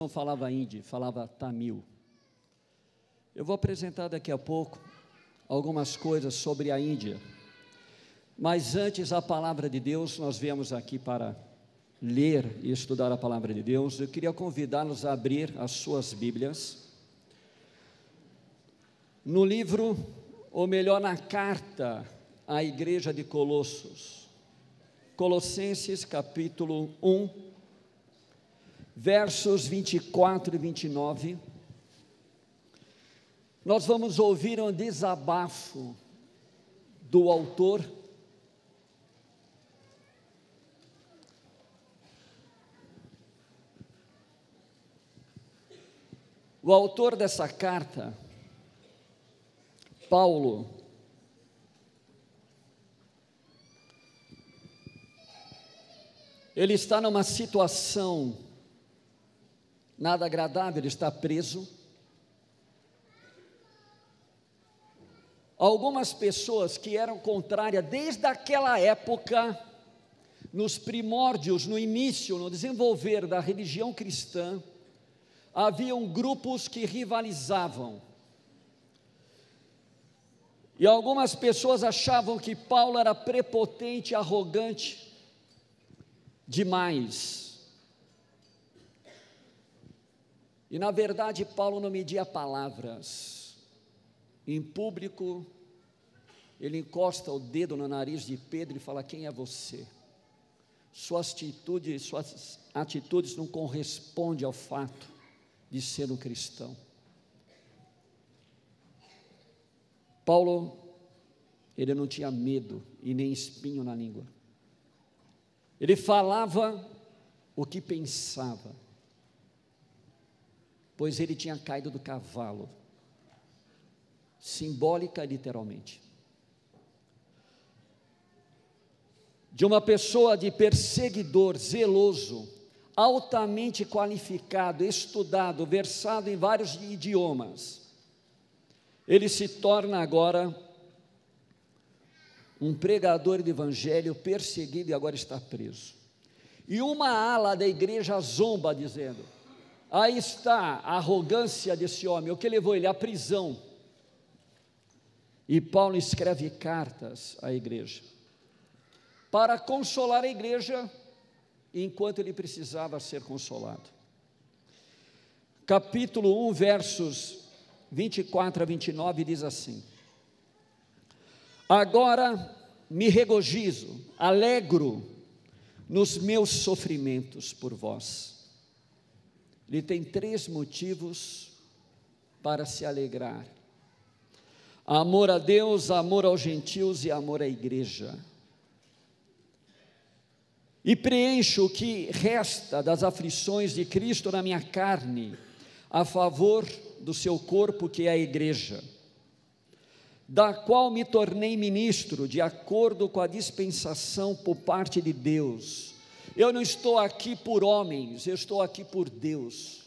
não falava hindi, falava tamil. Eu vou apresentar daqui a pouco algumas coisas sobre a Índia. Mas antes, a palavra de Deus, nós viemos aqui para ler e estudar a palavra de Deus. Eu queria convidá-los a abrir as suas Bíblias no livro, ou melhor, na carta à igreja de Colossos. Colossenses capítulo 1 versos 24 e 29, nós vamos ouvir um desabafo do autor. O autor dessa carta, Paulo, ele está numa situação nada agradável, ele está preso. Algumas pessoas que eram contrárias desde aquela época, nos primórdios, no início, no desenvolver da religião cristã, haviam grupos que rivalizavam. E algumas pessoas achavam que Paulo era prepotente, arrogante demais. E na verdade, Paulo não media palavras. Em público, ele encosta o dedo no nariz de Pedro e fala: Quem é você? Suas atitudes, suas atitudes não correspondem ao fato de ser um cristão. Paulo, ele não tinha medo e nem espinho na língua. Ele falava o que pensava pois ele tinha caído do cavalo, simbólica literalmente. De uma pessoa de perseguidor, zeloso, altamente qualificado, estudado, versado em vários idiomas, ele se torna agora um pregador de evangelho perseguido e agora está preso. E uma ala da igreja zomba, dizendo: Aí está a arrogância desse homem, o que levou ele à prisão. E Paulo escreve cartas à igreja, para consolar a igreja enquanto ele precisava ser consolado. Capítulo 1, versos 24 a 29 diz assim: Agora me regozijo, alegro nos meus sofrimentos por vós ele tem três motivos para se alegrar: amor a Deus, amor aos gentios e amor à igreja. E preencho o que resta das aflições de Cristo na minha carne, a favor do seu corpo, que é a igreja, da qual me tornei ministro, de acordo com a dispensação por parte de Deus eu não estou aqui por homens, eu estou aqui por Deus.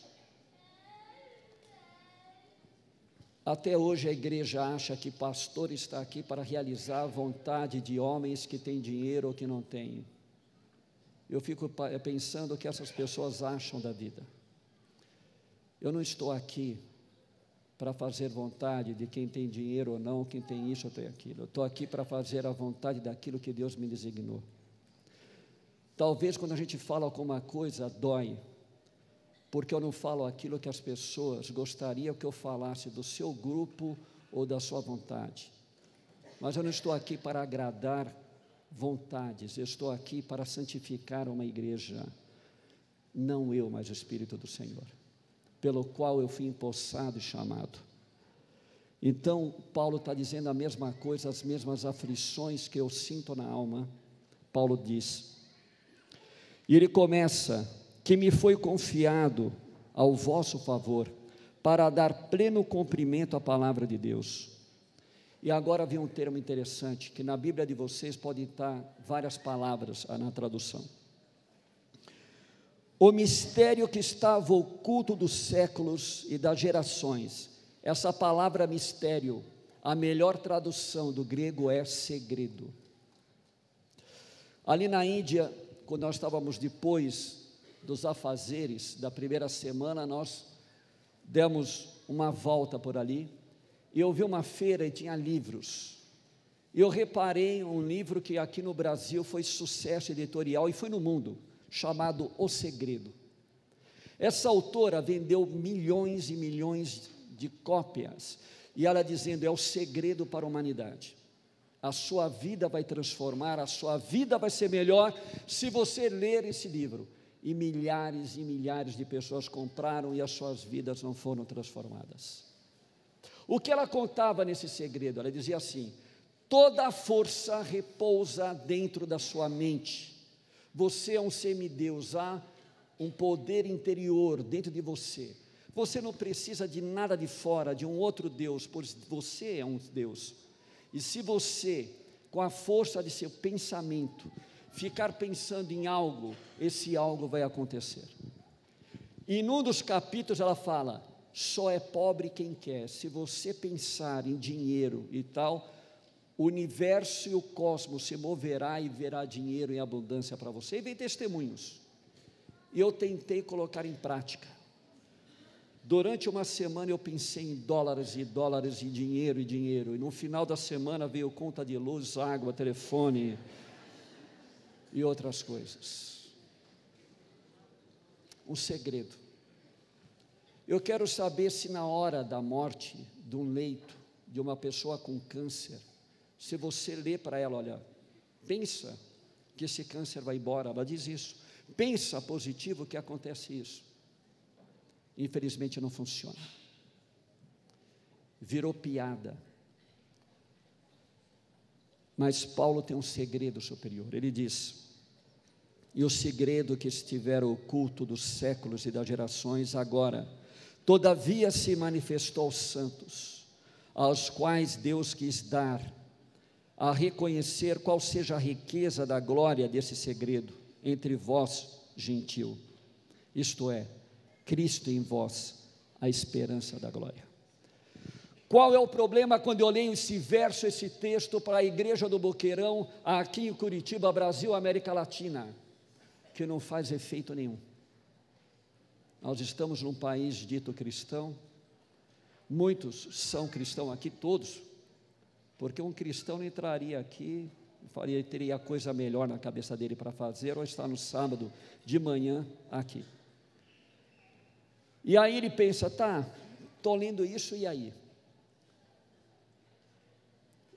Até hoje a igreja acha que pastor está aqui para realizar a vontade de homens que têm dinheiro ou que não têm. Eu fico pensando o que essas pessoas acham da vida. Eu não estou aqui para fazer vontade de quem tem dinheiro ou não, quem tem isso ou tem aquilo. Eu estou aqui para fazer a vontade daquilo que Deus me designou. Talvez quando a gente fala alguma coisa, dói, porque eu não falo aquilo que as pessoas gostariam que eu falasse do seu grupo ou da sua vontade. Mas eu não estou aqui para agradar vontades, eu estou aqui para santificar uma igreja. Não eu, mas o Espírito do Senhor, pelo qual eu fui empossado e chamado. Então, Paulo está dizendo a mesma coisa, as mesmas aflições que eu sinto na alma. Paulo diz: e ele começa: que me foi confiado ao vosso favor, para dar pleno cumprimento à palavra de Deus. E agora vem um termo interessante, que na Bíblia de vocês pode estar várias palavras na tradução. O mistério que estava oculto dos séculos e das gerações. Essa palavra mistério, a melhor tradução do grego é segredo. Ali na Índia, quando nós estávamos depois dos afazeres da primeira semana, nós demos uma volta por ali e eu vi uma feira e tinha livros. E eu reparei um livro que aqui no Brasil foi sucesso editorial e foi no mundo, chamado O Segredo. Essa autora vendeu milhões e milhões de cópias e ela dizendo: é o segredo para a humanidade. A sua vida vai transformar, a sua vida vai ser melhor se você ler esse livro. E milhares e milhares de pessoas compraram e as suas vidas não foram transformadas. O que ela contava nesse segredo? Ela dizia assim: toda a força repousa dentro da sua mente. Você é um semideus, há um poder interior dentro de você. Você não precisa de nada de fora, de um outro Deus, pois você é um Deus. E se você, com a força de seu pensamento, ficar pensando em algo, esse algo vai acontecer. E num dos capítulos ela fala: só é pobre quem quer. Se você pensar em dinheiro e tal, o universo e o cosmos se moverá e verá dinheiro em abundância para você. E vem testemunhos. E eu tentei colocar em prática. Durante uma semana eu pensei em dólares e dólares e dinheiro e dinheiro. E no final da semana veio conta de luz, água, telefone e outras coisas. Um segredo. Eu quero saber se na hora da morte de um leito de uma pessoa com câncer, se você lê para ela, olha, pensa que esse câncer vai embora, ela diz isso. Pensa positivo que acontece isso. Infelizmente não funciona. Virou piada. Mas Paulo tem um segredo superior. Ele diz: E o segredo que estiver oculto dos séculos e das gerações, agora Todavia se manifestou aos santos, aos quais Deus quis dar a reconhecer qual seja a riqueza da glória desse segredo entre vós, gentil, isto é, Cristo em vós, a esperança da glória. Qual é o problema quando eu leio esse verso, esse texto para a igreja do Boqueirão, aqui em Curitiba, Brasil, América Latina? Que não faz efeito nenhum. Nós estamos num país dito cristão, muitos são cristãos aqui, todos, porque um cristão não entraria aqui, faria, teria coisa melhor na cabeça dele para fazer, ou está no sábado de manhã aqui. E aí ele pensa, tá, estou lendo isso, e aí?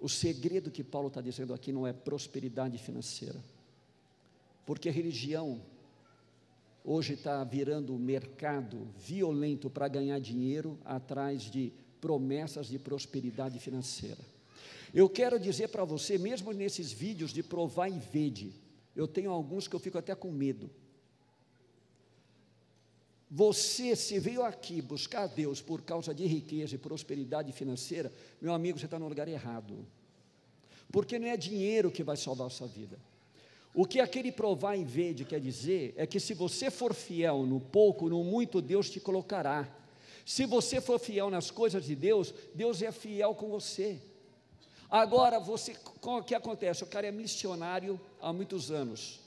O segredo que Paulo está dizendo aqui não é prosperidade financeira, porque religião hoje está virando um mercado violento para ganhar dinheiro atrás de promessas de prosperidade financeira. Eu quero dizer para você, mesmo nesses vídeos de provar e vede, eu tenho alguns que eu fico até com medo. Você, se veio aqui buscar Deus por causa de riqueza e prosperidade financeira, meu amigo, você está no lugar errado. Porque não é dinheiro que vai salvar a sua vida. O que aquele provar em verde quer dizer é que se você for fiel no pouco, no muito, Deus te colocará. Se você for fiel nas coisas de Deus, Deus é fiel com você. Agora, você, o que acontece? O cara é missionário há muitos anos.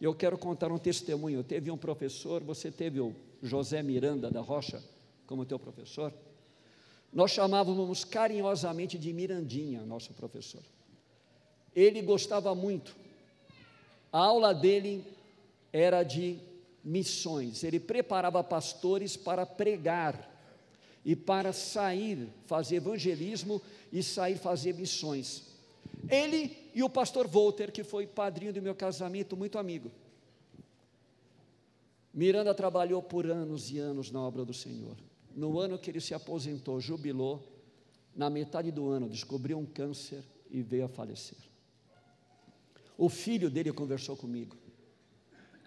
Eu quero contar um testemunho. Teve um professor, você teve o José Miranda da Rocha como teu professor. Nós chamávamos carinhosamente de Mirandinha, nosso professor. Ele gostava muito a aula dele era de missões. Ele preparava pastores para pregar e para sair fazer evangelismo e sair fazer missões. Ele e o pastor Walter, que foi padrinho do meu casamento, muito amigo. Miranda trabalhou por anos e anos na obra do Senhor. No ano que ele se aposentou, jubilou, na metade do ano descobriu um câncer e veio a falecer. O filho dele conversou comigo.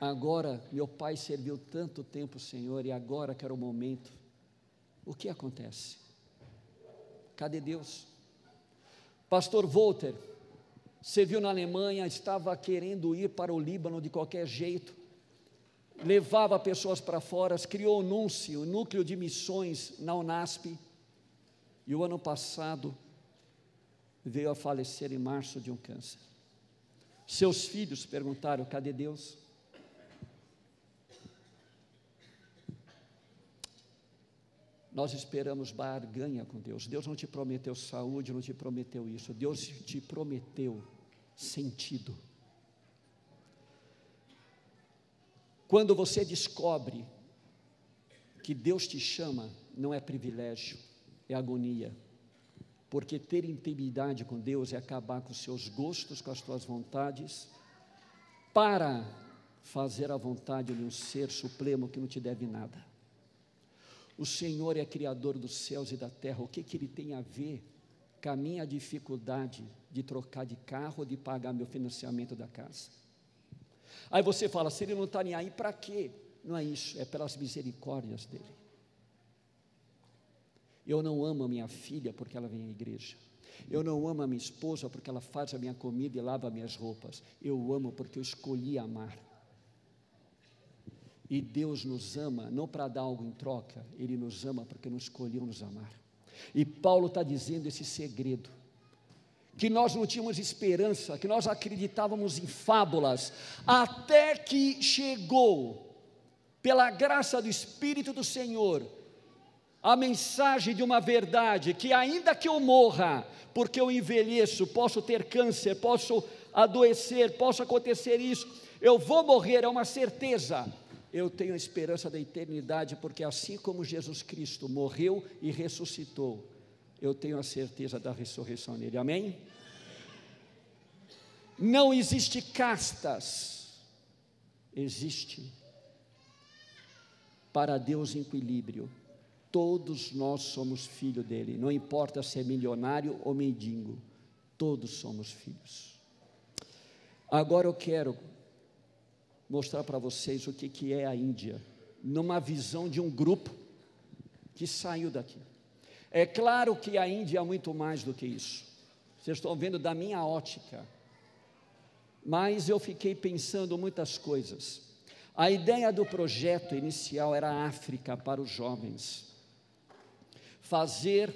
Agora, meu pai serviu tanto tempo o Senhor e agora que era o momento. O que acontece? Cadê Deus? Pastor Walter serviu na Alemanha, estava querendo ir para o Líbano de qualquer jeito, levava pessoas para fora, criou o NUNCE, o Núcleo de Missões na Unasp, e o ano passado veio a falecer em março de um câncer. Seus filhos perguntaram: cadê Deus? Nós esperamos barganha com Deus. Deus não te prometeu saúde, não te prometeu isso. Deus te prometeu sentido. Quando você descobre que Deus te chama, não é privilégio, é agonia. Porque ter intimidade com Deus é acabar com os seus gostos, com as suas vontades, para fazer a vontade de um ser supremo que não te deve nada. O Senhor é Criador dos céus e da terra, o que, que Ele tem a ver com a minha dificuldade de trocar de carro ou de pagar meu financiamento da casa? Aí você fala, se Ele não está nem aí, para quê? Não é isso, é pelas misericórdias dEle. Eu não amo a minha filha porque ela vem à igreja. Eu não amo a minha esposa porque ela faz a minha comida e lava minhas roupas. Eu amo porque eu escolhi amar. E Deus nos ama não para dar algo em troca, Ele nos ama porque nos escolheu nos amar. E Paulo está dizendo esse segredo que nós não tínhamos esperança, que nós acreditávamos em fábulas, até que chegou, pela graça do Espírito do Senhor, a mensagem de uma verdade que, ainda que eu morra, porque eu envelheço, posso ter câncer, posso adoecer, posso acontecer isso, eu vou morrer, é uma certeza. Eu tenho a esperança da eternidade, porque assim como Jesus Cristo morreu e ressuscitou, eu tenho a certeza da ressurreição nele. Amém? Não existe castas, existe para Deus equilíbrio. Todos nós somos filho dele, não importa se é milionário ou mendigo, todos somos filhos. Agora eu quero mostrar para vocês o que, que é a Índia, numa visão de um grupo que saiu daqui. É claro que a Índia é muito mais do que isso. Vocês estão vendo da minha ótica. Mas eu fiquei pensando muitas coisas. A ideia do projeto inicial era a África para os jovens fazer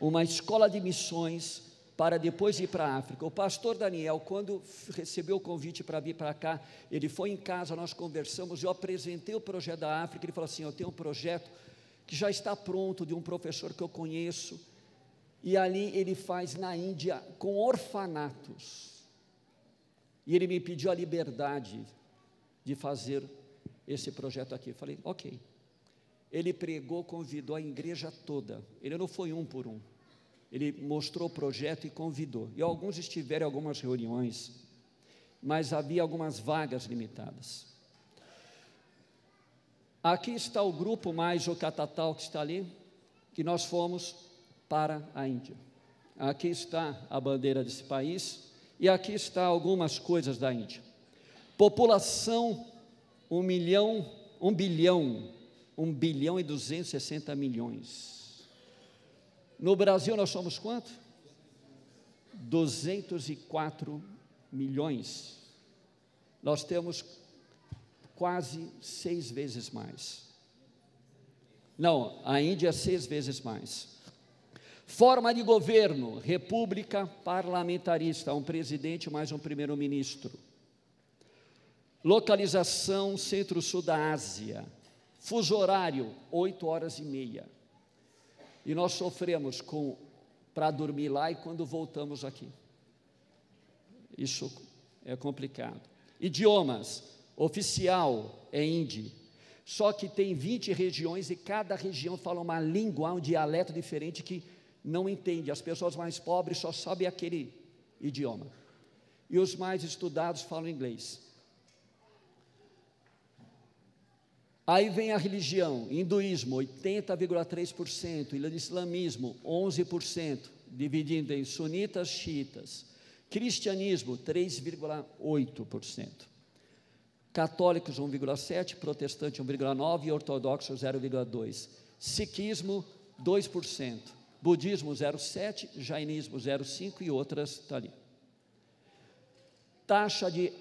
uma escola de missões para depois ir para a África. O pastor Daniel, quando recebeu o convite para vir para cá, ele foi em casa, nós conversamos, eu apresentei o projeto da África, ele falou assim: Eu tenho um projeto que já está pronto de um professor que eu conheço, e ali ele faz na Índia com orfanatos. E ele me pediu a liberdade de fazer esse projeto aqui. Eu falei, ok. Ele pregou, convidou a igreja toda. Ele não foi um por um. Ele mostrou o projeto e convidou. E alguns estiveram em algumas reuniões, mas havia algumas vagas limitadas. Aqui está o grupo mais o catatal que está ali, que nós fomos para a Índia. Aqui está a bandeira desse país e aqui está algumas coisas da Índia. População um milhão, um bilhão 1 bilhão e 260 milhões. No Brasil nós somos quanto? 204 milhões. Nós temos quase seis vezes mais. Não, a Índia seis vezes mais. Forma de governo: república parlamentarista, um presidente mais um primeiro-ministro. Localização centro-sul da Ásia fuso horário, oito horas e meia. E nós sofremos com para dormir lá e quando voltamos aqui. Isso é complicado. Idiomas, oficial é hindi. Só que tem 20 regiões e cada região fala uma língua, um dialeto diferente que não entende. As pessoas mais pobres só sabem aquele idioma. E os mais estudados falam inglês. Aí vem a religião, hinduísmo 80,3%, islamismo 11%, dividindo em sunitas, xiitas. Cristianismo 3,8%. Católicos 1,7%, protestante 1,9% e ortodoxo 0,2%. Siquismo 2%, budismo 0,7%, jainismo 0,5% e outras está ali. Taxa de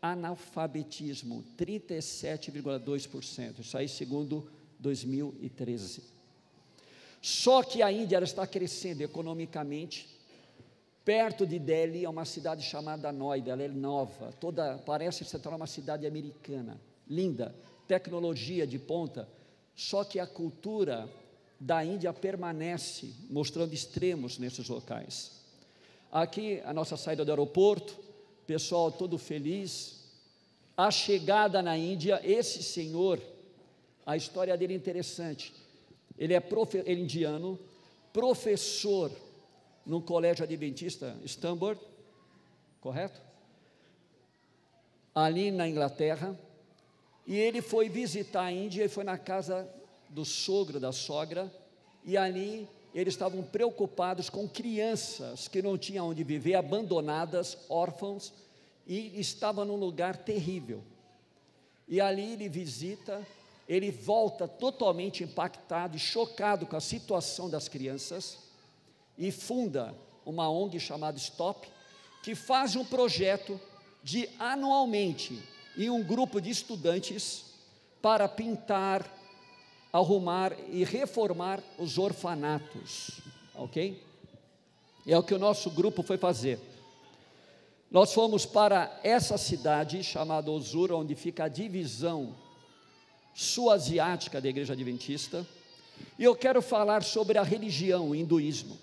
analfabetismo, 37,2%. Isso aí segundo 2013. Só que a Índia está crescendo economicamente. Perto de Delhi é uma cidade chamada Noida, ela é nova, toda parece ser uma cidade americana, linda, tecnologia de ponta. Só que a cultura da Índia permanece, mostrando extremos nesses locais. Aqui, a nossa saída do aeroporto, pessoal todo feliz. A chegada na Índia, esse senhor, a história dele é interessante. Ele é, profe, é indiano, professor no colégio adventista Stanford, correto? Ali na Inglaterra, e ele foi visitar a Índia e foi na casa do sogro, da sogra, e ali eles estavam preocupados com crianças que não tinham onde viver, abandonadas, órfãos, e estavam num lugar terrível. E ali ele visita, ele volta totalmente impactado e chocado com a situação das crianças e funda uma ONG chamada Stop, que faz um projeto de anualmente em um grupo de estudantes para pintar, arrumar e reformar os orfanatos, ok? É o que o nosso grupo foi fazer. Nós fomos para essa cidade chamada Osura, onde fica a divisão sul-asiática da Igreja Adventista, e eu quero falar sobre a religião, o hinduísmo.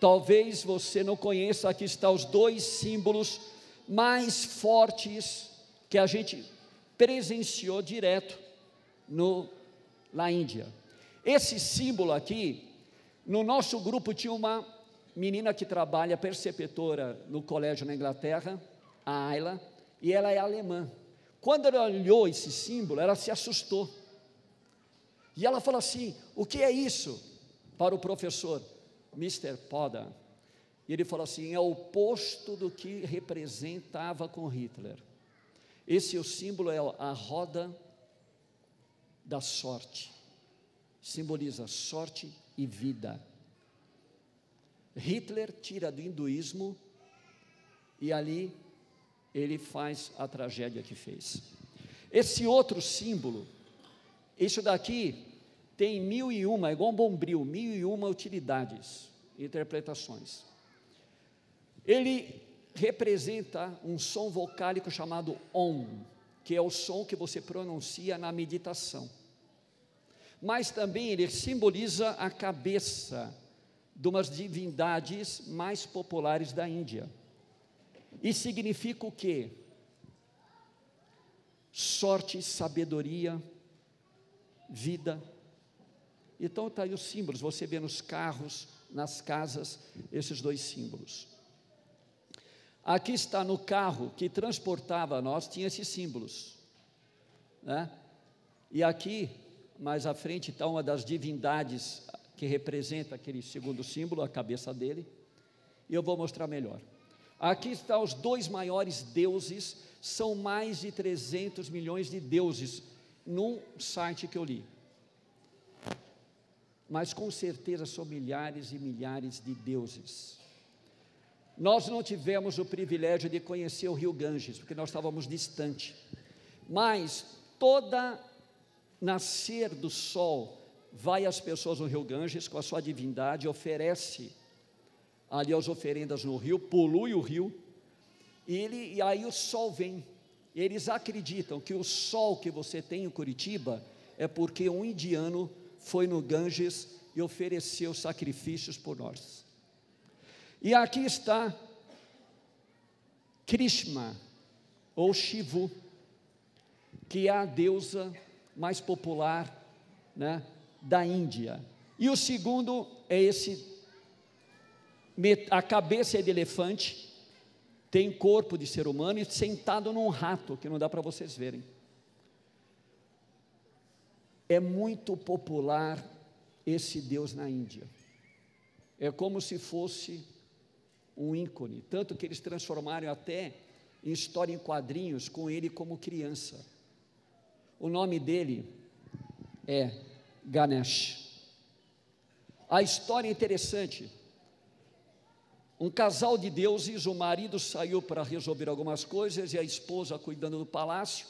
Talvez você não conheça, aqui estão os dois símbolos mais fortes que a gente presenciou direto no, na Índia. Esse símbolo aqui, no nosso grupo tinha uma menina que trabalha perceptora no colégio na Inglaterra, a Ayla, e ela é alemã. Quando ela olhou esse símbolo, ela se assustou. E ela falou assim: O que é isso? Para o professor, Mr. Poda. E ele falou assim: é o oposto do que representava com Hitler. Esse é o símbolo, é a roda da sorte. Simboliza sorte e vida. Hitler tira do hinduísmo e ali ele faz a tragédia que fez. Esse outro símbolo, isso daqui tem mil e uma, é igual um bombril, mil e uma utilidades, interpretações. Ele representa um som vocálico chamado Om, que é o som que você pronuncia na meditação. Mas também ele simboliza a cabeça de umas divindades mais populares da Índia. E significa o quê? Sorte, sabedoria, vida. Então está aí os símbolos, você vê nos carros, nas casas, esses dois símbolos. Aqui está no carro que transportava nós, tinha esses símbolos. Né? E aqui, mais à frente, está uma das divindades que representa aquele segundo símbolo, a cabeça dele. E eu vou mostrar melhor. Aqui estão os dois maiores deuses, são mais de 300 milhões de deuses, num site que eu li. Mas com certeza são milhares e milhares de deuses. Nós não tivemos o privilégio de conhecer o rio Ganges, porque nós estávamos distante. Mas toda nascer do sol vai às pessoas no rio Ganges com a sua divindade, oferece ali as oferendas no rio, polui o rio, e, ele, e aí o sol vem. Eles acreditam que o sol que você tem em Curitiba é porque um indiano foi no Ganges e ofereceu sacrifícios por nós. E aqui está Krishna, ou Shivu, que é a deusa mais popular né, da Índia. E o segundo é esse, a cabeça é de elefante, tem corpo de ser humano e sentado num rato, que não dá para vocês verem. É muito popular esse Deus na Índia. É como se fosse um ícone, tanto que eles transformaram até em história em quadrinhos com ele como criança. O nome dele é Ganesh. A história é interessante. Um casal de deuses, o marido saiu para resolver algumas coisas e a esposa cuidando do palácio,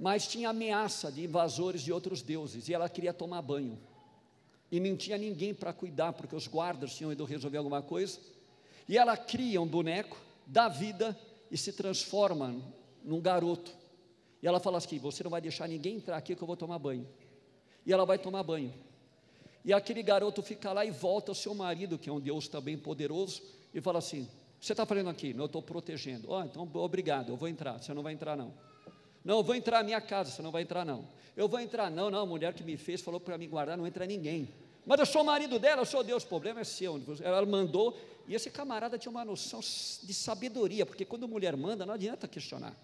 mas tinha ameaça de invasores de outros deuses e ela queria tomar banho. E não tinha ninguém para cuidar, porque os guardas tinham ido resolver alguma coisa. E ela cria um boneco, dá vida e se transforma num garoto. E ela fala assim: Você não vai deixar ninguém entrar aqui que eu vou tomar banho. e ela vai tomar banho. E aquele garoto fica lá e volta ao seu marido, que é um Deus também poderoso, e fala assim: Você está fazendo aqui? Não, eu estou protegendo. Ó, oh, então obrigado, eu vou entrar. Você não vai entrar, não. Não, eu vou entrar na minha casa, você não vai entrar, não. Eu vou entrar, não, não, a mulher que me fez falou para me guardar, não entra ninguém. Mas eu sou marido dela, eu sou Deus, o problema é seu. Ela mandou, e esse camarada tinha uma noção de sabedoria, porque quando a mulher manda, não adianta questionar.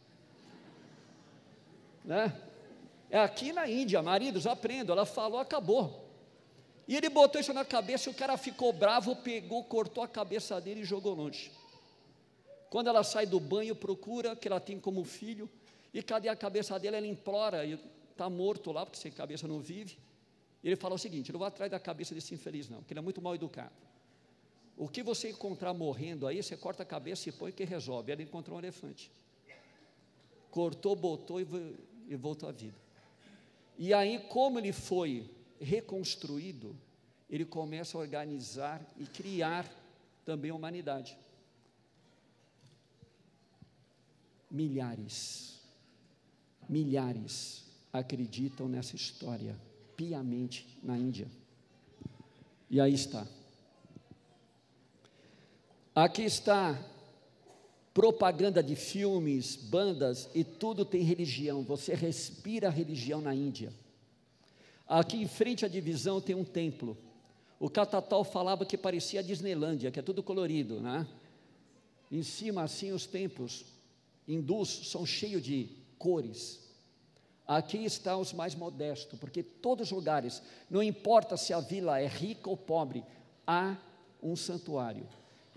Né? É aqui na Índia, maridos, aprendam, ela falou, acabou. E ele botou isso na cabeça e o cara ficou bravo, pegou, cortou a cabeça dele e jogou longe. Quando ela sai do banho, procura que ela tem como filho, e cadê a cabeça dele? Ela implora, e está morto lá, porque sem cabeça não vive. E ele fala o seguinte: não vou atrás da cabeça desse infeliz, não, porque ele é muito mal educado. O que você encontrar morrendo aí, você corta a cabeça e põe que resolve. Ela encontrou um elefante. Cortou, botou e, e voltou à vida. E aí, como ele foi reconstruído, ele começa a organizar e criar também a humanidade. Milhares, milhares acreditam nessa história piamente na Índia. E aí está. Aqui está propaganda de filmes, bandas e tudo tem religião. Você respira religião na Índia. Aqui em frente à divisão tem um templo. O Catatal falava que parecia a Disneylândia, que é tudo colorido, né? Em cima, assim, os templos hindus são cheios de cores. Aqui estão os mais modestos, porque todos os lugares, não importa se a vila é rica ou pobre, há um santuário.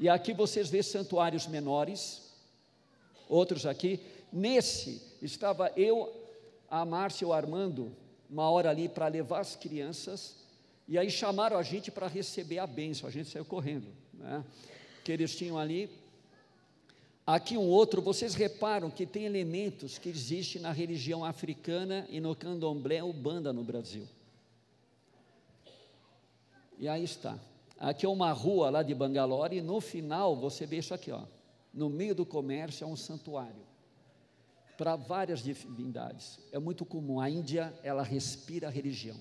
E aqui vocês vê santuários menores, outros aqui. Nesse estava eu, a Márcia e o Armando, uma hora ali para levar as crianças, e aí chamaram a gente para receber a bênção, a gente saiu correndo, né? que eles tinham ali. Aqui um outro, vocês reparam que tem elementos que existem na religião africana e no candomblé ubanda no Brasil. E aí está. Aqui é uma rua lá de Bangalore e no final você vê isso aqui, ó. No meio do comércio é um santuário para várias divindades. É muito comum. A Índia, ela respira a religião.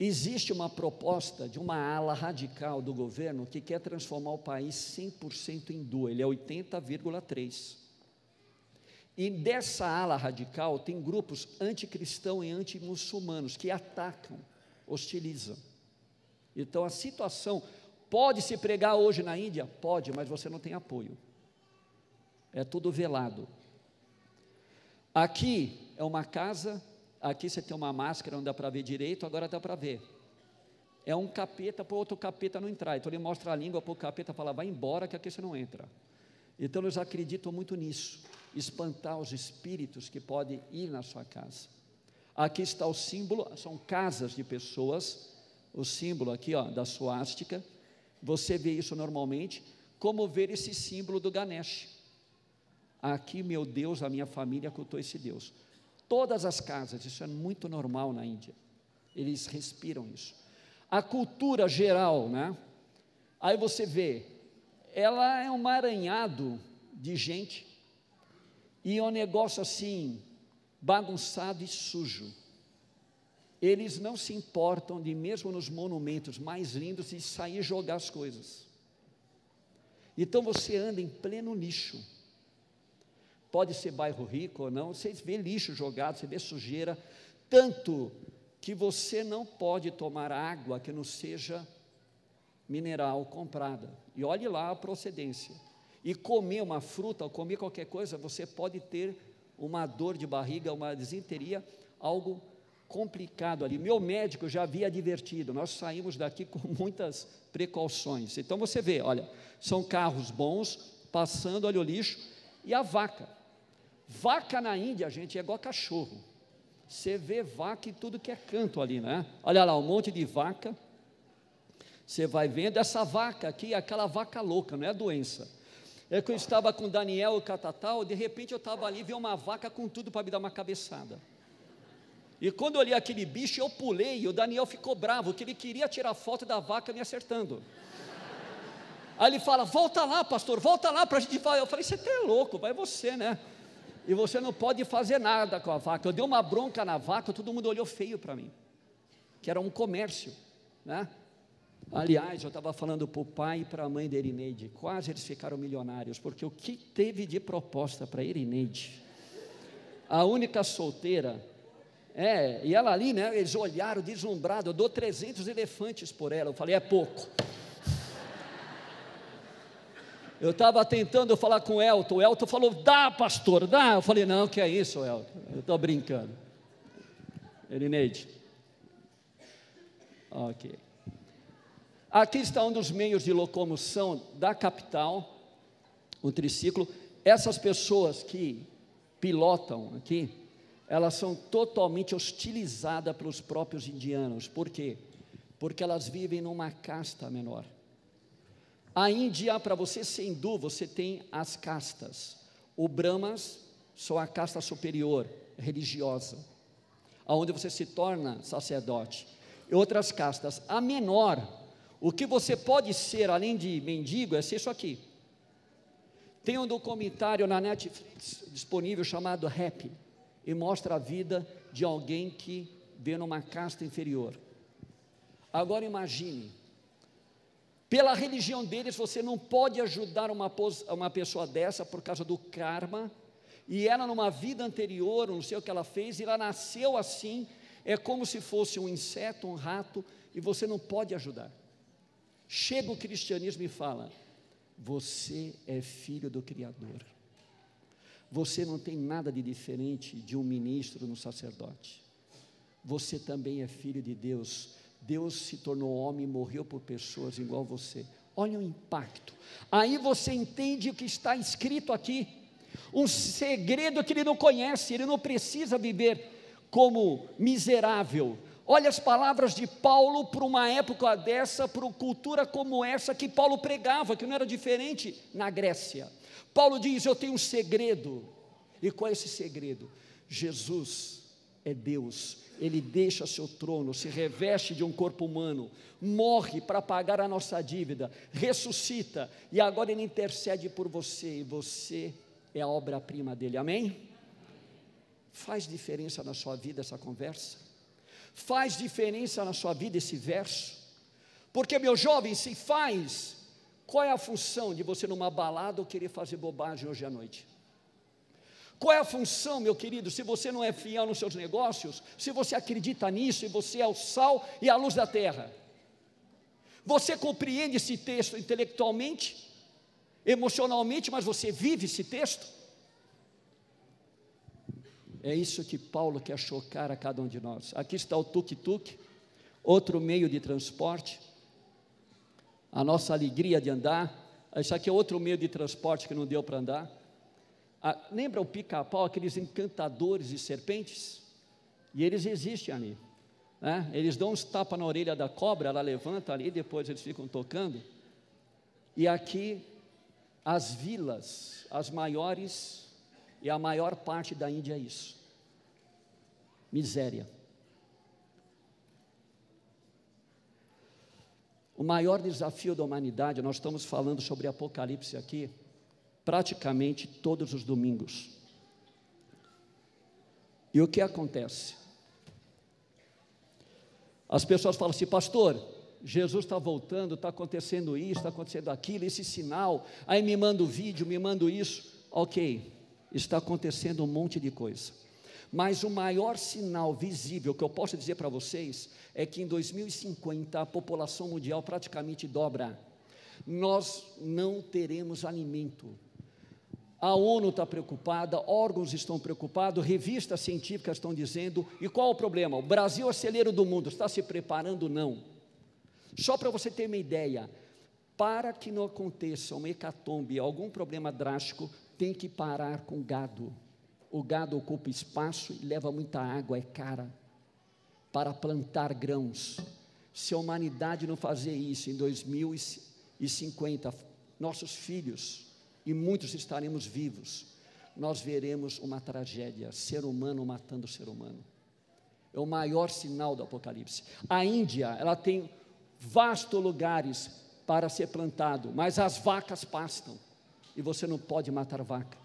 Existe uma proposta de uma ala radical do governo que quer transformar o país 100% hindu, ele é 80,3%. E dessa ala radical tem grupos anticristãos e antimuçulmanos que atacam, hostilizam. Então a situação pode se pregar hoje na Índia? Pode, mas você não tem apoio é tudo velado. Aqui é uma casa, aqui você tem uma máscara, não dá para ver direito, agora dá para ver. É um capeta para outro capeta não entrar. Então ele mostra a língua para o capeta fala, vai embora que aqui você não entra. Então eles acreditam muito nisso, espantar os espíritos que podem ir na sua casa. Aqui está o símbolo, são casas de pessoas, o símbolo aqui ó, da suástica. Você vê isso normalmente, como ver esse símbolo do Ganesh. Aqui, meu Deus, a minha família cultou esse Deus. Todas as casas, isso é muito normal na Índia. Eles respiram isso. A cultura geral, né? Aí você vê, ela é um aranhado de gente e é um negócio assim, bagunçado e sujo. Eles não se importam de, mesmo nos monumentos mais lindos, de sair jogar as coisas. Então você anda em pleno lixo pode ser bairro rico ou não, você vê lixo jogado, você vê sujeira, tanto que você não pode tomar água que não seja mineral comprada. E olhe lá a procedência. E comer uma fruta ou comer qualquer coisa, você pode ter uma dor de barriga, uma desinteria, algo complicado ali. Meu médico já havia advertido, nós saímos daqui com muitas precauções. Então você vê, olha, são carros bons passando, olha o lixo, e a vaca. Vaca na Índia, gente, é igual cachorro. Você vê vaca em tudo que é canto ali, né? Olha lá, um monte de vaca. Você vai vendo, essa vaca aqui é aquela vaca louca, não é doença. É que eu estava com Daniel e Catatal, de repente eu estava ali, vi uma vaca com tudo para me dar uma cabeçada. E quando eu olhei aquele bicho, eu pulei, e o Daniel ficou bravo, que ele queria tirar foto da vaca me acertando. Aí ele fala: Volta lá, pastor, volta lá para a gente falar. Eu falei: Você é louco, vai você, né? E você não pode fazer nada com a vaca. Eu dei uma bronca na vaca, todo mundo olhou feio para mim, que era um comércio, né? Aliás, eu estava falando para o pai e para a mãe da Irineide, quase eles ficaram milionários, porque o que teve de proposta para a Irineide? A única solteira, é, e ela ali, né, eles olharam deslumbrados, eu dou 300 elefantes por ela, eu falei, é pouco. Eu estava tentando falar com o Elton, o Elton falou, dá pastor, dá, eu falei, não, que é isso Elton, eu estou brincando. Irineide. Ok. Aqui está um dos meios de locomoção da capital, o triciclo. Essas pessoas que pilotam aqui, elas são totalmente hostilizadas pelos próprios indianos. Por quê? Porque elas vivem numa casta menor. A Índia, para você ser hindu, você tem as castas. O Brahmas são a casta superior, religiosa, aonde você se torna sacerdote. E outras castas. A menor, o que você pode ser, além de mendigo, é ser isso aqui. Tem um documentário na Netflix disponível chamado Happy, e mostra a vida de alguém que vê numa casta inferior. Agora imagine, pela religião deles, você não pode ajudar uma, uma pessoa dessa por causa do karma, e ela numa vida anterior, não sei o que ela fez, e ela nasceu assim, é como se fosse um inseto, um rato, e você não pode ajudar. Chega o cristianismo e fala: Você é filho do Criador. Você não tem nada de diferente de um ministro no sacerdote. Você também é filho de Deus. Deus se tornou homem e morreu por pessoas igual você. Olha o impacto. Aí você entende o que está escrito aqui. Um segredo que ele não conhece, ele não precisa viver como miserável, Olha as palavras de Paulo para uma época dessa, para uma cultura como essa que Paulo pregava, que não era diferente na Grécia. Paulo diz: Eu tenho um segredo. E qual é esse segredo? Jesus é Deus, ele deixa seu trono, se reveste de um corpo humano, morre para pagar a nossa dívida, ressuscita e agora ele intercede por você e você é a obra-prima dele. Amém? Faz diferença na sua vida essa conversa? Faz diferença na sua vida esse verso? Porque, meu jovem, se faz, qual é a função de você numa balada ou querer fazer bobagem hoje à noite? Qual é a função, meu querido, se você não é fiel nos seus negócios, se você acredita nisso e você é o sal e a luz da terra? Você compreende esse texto intelectualmente, emocionalmente, mas você vive esse texto? É isso que Paulo quer chocar a cada um de nós. Aqui está o tuk-tuk, outro meio de transporte, a nossa alegria de andar. Isso aqui é outro meio de transporte que não deu para andar. Ah, lembra o pica-pau, aqueles encantadores de serpentes? E eles existem ali. Né? Eles dão uns tapas na orelha da cobra, ela levanta ali, depois eles ficam tocando. E aqui, as vilas, as maiores e a maior parte da Índia é isso. Miséria. O maior desafio da humanidade, nós estamos falando sobre Apocalipse aqui, praticamente todos os domingos. E o que acontece? As pessoas falam assim, pastor, Jesus está voltando, está acontecendo isso, está acontecendo aquilo, esse sinal, aí me manda o vídeo, me manda isso. Ok, está acontecendo um monte de coisa. Mas o maior sinal visível que eu posso dizer para vocês é que em 2050 a população mundial praticamente dobra. Nós não teremos alimento. A ONU está preocupada, órgãos estão preocupados, revistas científicas estão dizendo. E qual o problema? O Brasil é celeiro do mundo, está se preparando? Não. Só para você ter uma ideia, para que não aconteça uma hecatombe, algum problema drástico, tem que parar com gado. O gado ocupa espaço e leva muita água, é cara, para plantar grãos. Se a humanidade não fazer isso em 2050, nossos filhos, e muitos estaremos vivos, nós veremos uma tragédia, ser humano matando ser humano. É o maior sinal do Apocalipse. A Índia, ela tem vastos lugares para ser plantado, mas as vacas pastam e você não pode matar vaca.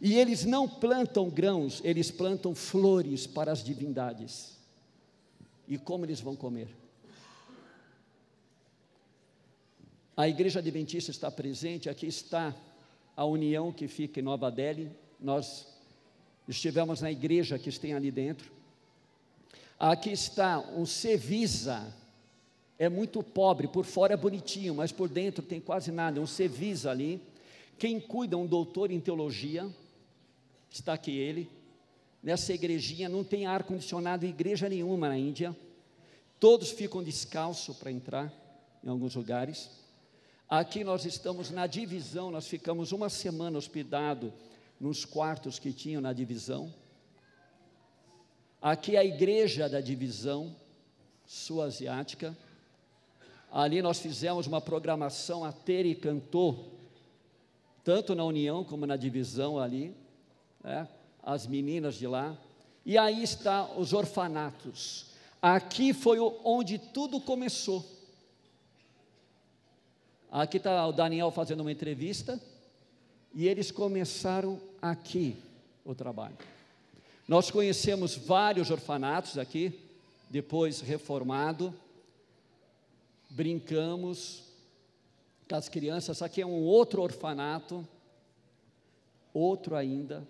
E eles não plantam grãos, eles plantam flores para as divindades. E como eles vão comer? A igreja adventista está presente, aqui está a união que fica em Nova Delhi. Nós estivemos na igreja que tem ali dentro. Aqui está um Cevisa, é muito pobre, por fora é bonitinho, mas por dentro tem quase nada, um Cevisa ali. Quem cuida um doutor em teologia, está aqui ele. Nessa igrejinha não tem ar condicionado em igreja nenhuma na Índia. Todos ficam descalço para entrar em alguns lugares. Aqui nós estamos na divisão, nós ficamos uma semana hospedado nos quartos que tinham na divisão. Aqui é a igreja da divisão sul-asiática. Ali nós fizemos uma programação, a Tere cantou, tanto na União como na divisão ali, né, as meninas de lá. E aí está os orfanatos. Aqui foi onde tudo começou. Aqui está o Daniel fazendo uma entrevista, e eles começaram aqui o trabalho. Nós conhecemos vários orfanatos aqui, depois reformado, brincamos com as crianças. Aqui é um outro orfanato, outro ainda.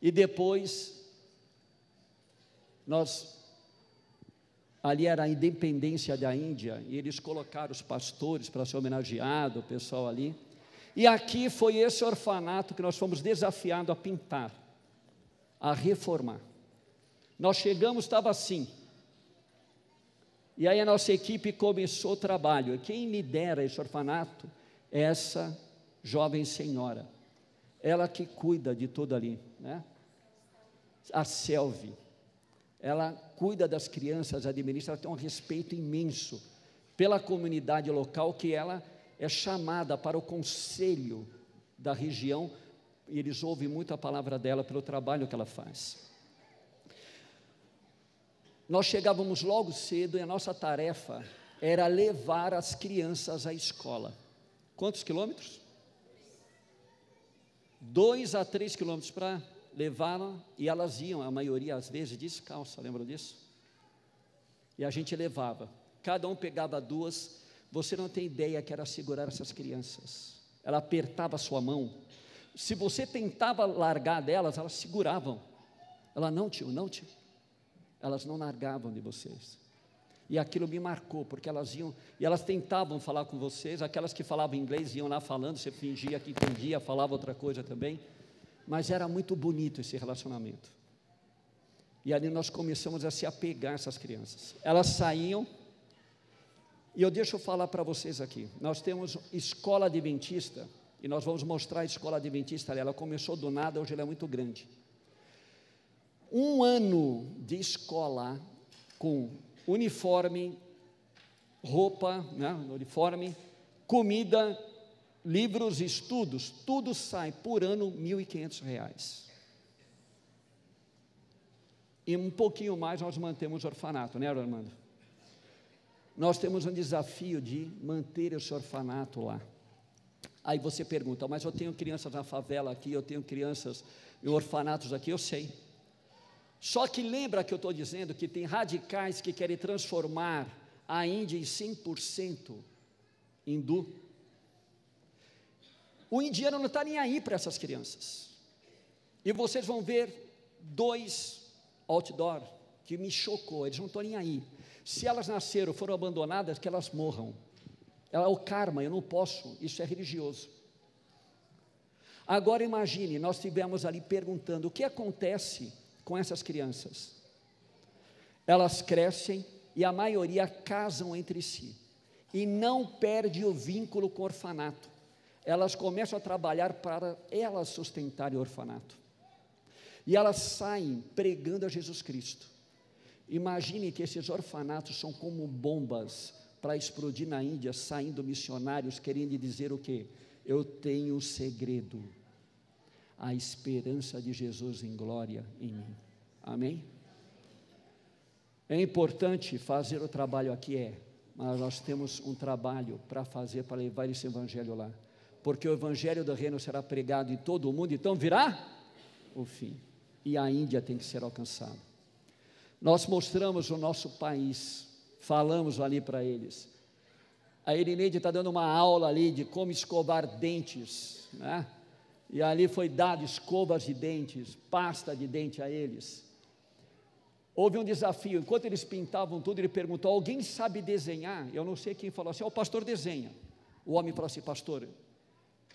E depois, nós, ali era a independência da Índia, e eles colocaram os pastores para ser homenageado, o pessoal ali. E aqui foi esse orfanato que nós fomos desafiados a pintar, a reformar. Nós chegamos, estava assim, e aí a nossa equipe começou o trabalho. Quem lidera esse orfanato é essa jovem senhora. Ela que cuida de tudo ali, né? A Selvi. Ela cuida das crianças, administra, ela tem um respeito imenso pela comunidade local que ela é chamada para o conselho da região e eles ouvem muito a palavra dela pelo trabalho que ela faz nós chegávamos logo cedo e a nossa tarefa era levar as crianças à escola. Quantos quilômetros? Dois a três quilômetros para levá-la, e elas iam, a maioria às vezes descalça, lembra disso? E a gente levava, cada um pegava duas, você não tem ideia que era segurar essas crianças, ela apertava a sua mão, se você tentava largar delas, elas seguravam, ela não tio, não tio, elas não largavam de vocês. E aquilo me marcou, porque elas iam, e elas tentavam falar com vocês, aquelas que falavam inglês iam lá falando, você fingia que entendia, falava outra coisa também, mas era muito bonito esse relacionamento. E ali nós começamos a se apegar a essas crianças. Elas saíam, e eu deixo falar para vocês aqui, nós temos escola adventista, e nós vamos mostrar a escola adventista ali, ela começou do nada, hoje ela é muito grande um ano de escola com uniforme, roupa, né, uniforme, comida, livros, estudos, tudo sai por ano R$ 1.500. E um pouquinho mais nós mantemos o orfanato, né, Armando? Nós temos um desafio de manter esse orfanato lá. Aí você pergunta, mas eu tenho crianças na favela aqui, eu tenho crianças em orfanatos aqui, eu sei. Só que lembra que eu estou dizendo que tem radicais que querem transformar a Índia em 100% hindu. O indiano não está nem aí para essas crianças. E vocês vão ver dois outdoor que me chocou, eles não estão nem aí. Se elas nasceram, foram abandonadas, que elas morram. É o karma, eu não posso, isso é religioso. Agora imagine, nós tivemos ali perguntando o que acontece com essas crianças. Elas crescem e a maioria casam entre si e não perde o vínculo com o orfanato. Elas começam a trabalhar para elas sustentarem o orfanato. E elas saem pregando a Jesus Cristo. Imagine que esses orfanatos são como bombas para explodir na Índia, saindo missionários querendo dizer o quê? Eu tenho o segredo a esperança de Jesus em glória em mim. Amém? É importante fazer o trabalho aqui, é, mas nós temos um trabalho para fazer, para levar esse evangelho lá. porque o evangelho do reino será pregado em todo o mundo, então virá o fim. E a Índia tem que ser alcançada. Nós mostramos o nosso país, falamos ali para eles. A Irineide está dando uma aula ali de como escovar dentes, né? E ali foi dado escovas de dentes, pasta de dente a eles. Houve um desafio, enquanto eles pintavam tudo, ele perguntou: Alguém sabe desenhar? Eu não sei quem falou assim: oh, O pastor desenha. O homem falou assim: Pastor,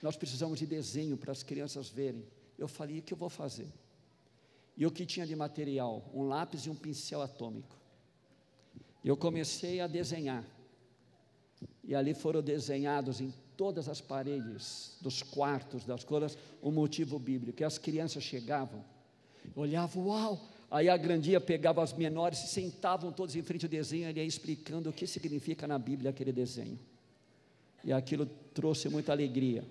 nós precisamos de desenho para as crianças verem. Eu falei: O que eu vou fazer? E o que tinha de material? Um lápis e um pincel atômico. Eu comecei a desenhar. E ali foram desenhados em todas as paredes dos quartos, das coisas, o motivo bíblico. E as crianças chegavam, olhavam, uau! Aí a grandia pegava as menores, se sentavam todos em frente ao desenho, ele ia explicando o que significa na Bíblia aquele desenho. E aquilo trouxe muita alegria.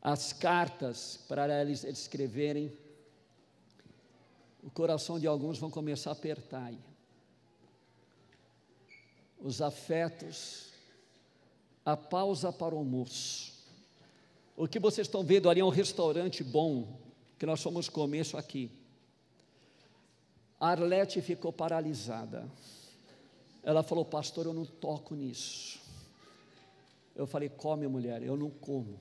As cartas para eles escreverem, o coração de alguns vão começar a apertar. Os afetos a pausa para o almoço. O que vocês estão vendo ali é um restaurante bom, que nós fomos comer isso aqui. A Arlete ficou paralisada. Ela falou, pastor, eu não toco nisso. Eu falei, come, mulher, eu não como.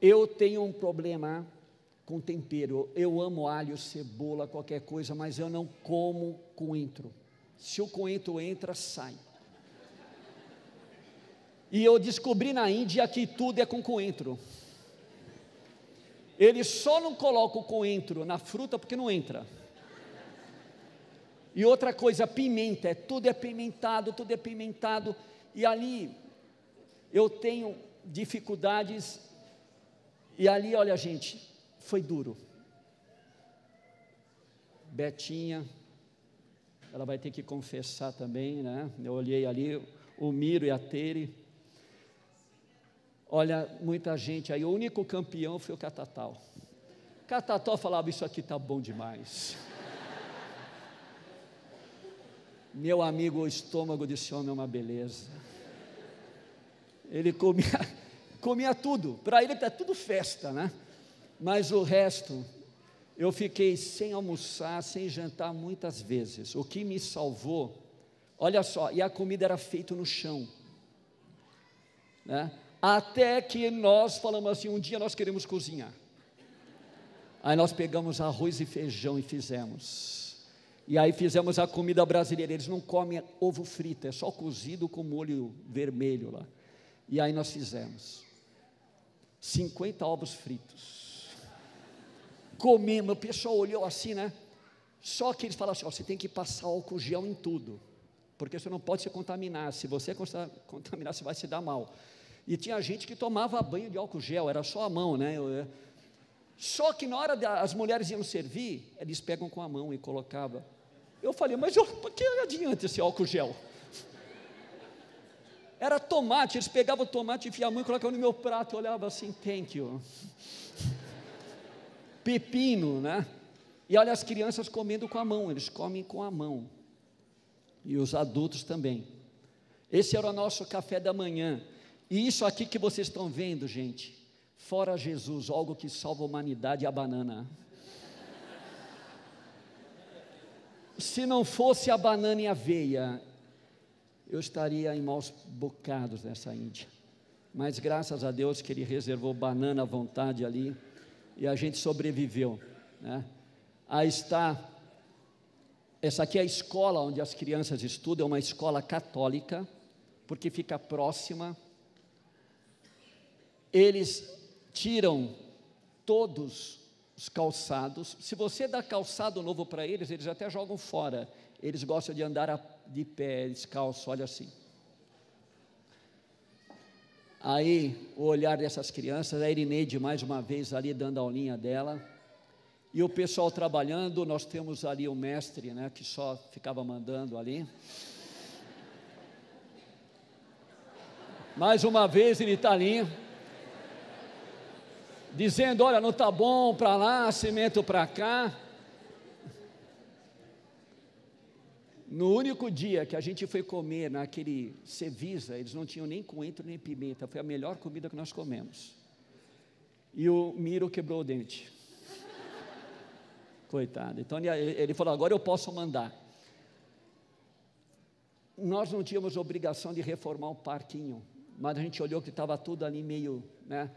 Eu tenho um problema com tempero. Eu amo alho, cebola, qualquer coisa, mas eu não como coentro. Se o coentro entra, sai. E eu descobri na Índia que tudo é com coentro. Ele só não coloca o coentro na fruta porque não entra. E outra coisa, pimenta, é, tudo é pimentado, tudo é pimentado. E ali eu tenho dificuldades. E ali, olha, gente, foi duro. Betinha, ela vai ter que confessar também, né? Eu olhei ali, o Miro e a Tere Olha, muita gente aí, o único campeão foi o Catatal. Catatal falava: Isso aqui está bom demais. Meu amigo, o estômago desse homem é uma beleza. Ele comia, comia tudo, para ele está tudo festa, né? Mas o resto, eu fiquei sem almoçar, sem jantar muitas vezes. O que me salvou, olha só, e a comida era feita no chão, né? Até que nós falamos assim: um dia nós queremos cozinhar. Aí nós pegamos arroz e feijão e fizemos. E aí fizemos a comida brasileira. Eles não comem ovo frito, é só cozido com molho vermelho lá. E aí nós fizemos 50 ovos fritos. Comemos, o pessoal olhou assim, né? Só que eles falaram assim: ó, você tem que passar álcool gel em tudo, porque você não pode se contaminar. Se você contaminar, você vai se dar mal. E tinha gente que tomava banho de álcool gel, era só a mão, né? Só que na hora das mulheres iam servir, eles pegam com a mão e colocavam. Eu falei, mas eu, por que adianta esse álcool gel? Era tomate, eles pegavam o tomate, enfiavam a mão e colocavam no meu prato, eu olhava assim, thank you. Pepino, né? E olha as crianças comendo com a mão, eles comem com a mão. E os adultos também. Esse era o nosso café da manhã. E isso aqui que vocês estão vendo, gente, fora Jesus, algo que salva a humanidade é a banana. Se não fosse a banana e a aveia, eu estaria em maus bocados nessa Índia. Mas graças a Deus que Ele reservou banana à vontade ali e a gente sobreviveu. Né? Aí está. Essa aqui é a escola onde as crianças estudam, é uma escola católica, porque fica próxima eles tiram todos os calçados. Se você dá calçado novo para eles, eles até jogam fora. Eles gostam de andar de pé, descalço, olha assim. Aí, o olhar dessas crianças, a Irineide mais uma vez ali dando a aulinha dela. E o pessoal trabalhando, nós temos ali o mestre, né, que só ficava mandando ali. Mais uma vez ele está ali dizendo: olha, não está bom para lá, cimento para cá. No único dia que a gente foi comer naquele Cevisa, eles não tinham nem coentro nem pimenta, foi a melhor comida que nós comemos. E o Miro quebrou o dente. Coitado. Então ele falou: agora eu posso mandar. Nós não tínhamos obrigação de reformar o parquinho, mas a gente olhou que estava tudo ali meio, né?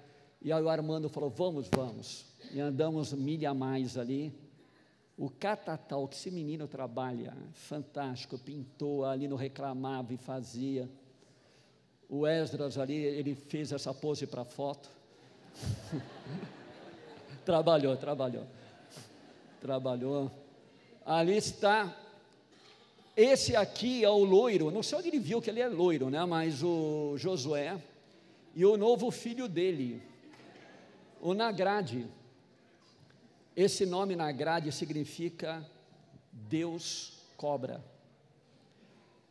E aí o Armando falou: vamos, vamos. E andamos milha a mais ali. O Catatal, que esse menino trabalha, fantástico, pintou ali, não reclamava e fazia. O Esdras ali, ele fez essa pose para foto. trabalhou, trabalhou trabalhou. Ali está. Esse aqui é o loiro, não sei onde ele viu que ele é loiro, né? Mas o Josué e o novo filho dele, o Nagrade. Esse nome Nagrade significa Deus cobra.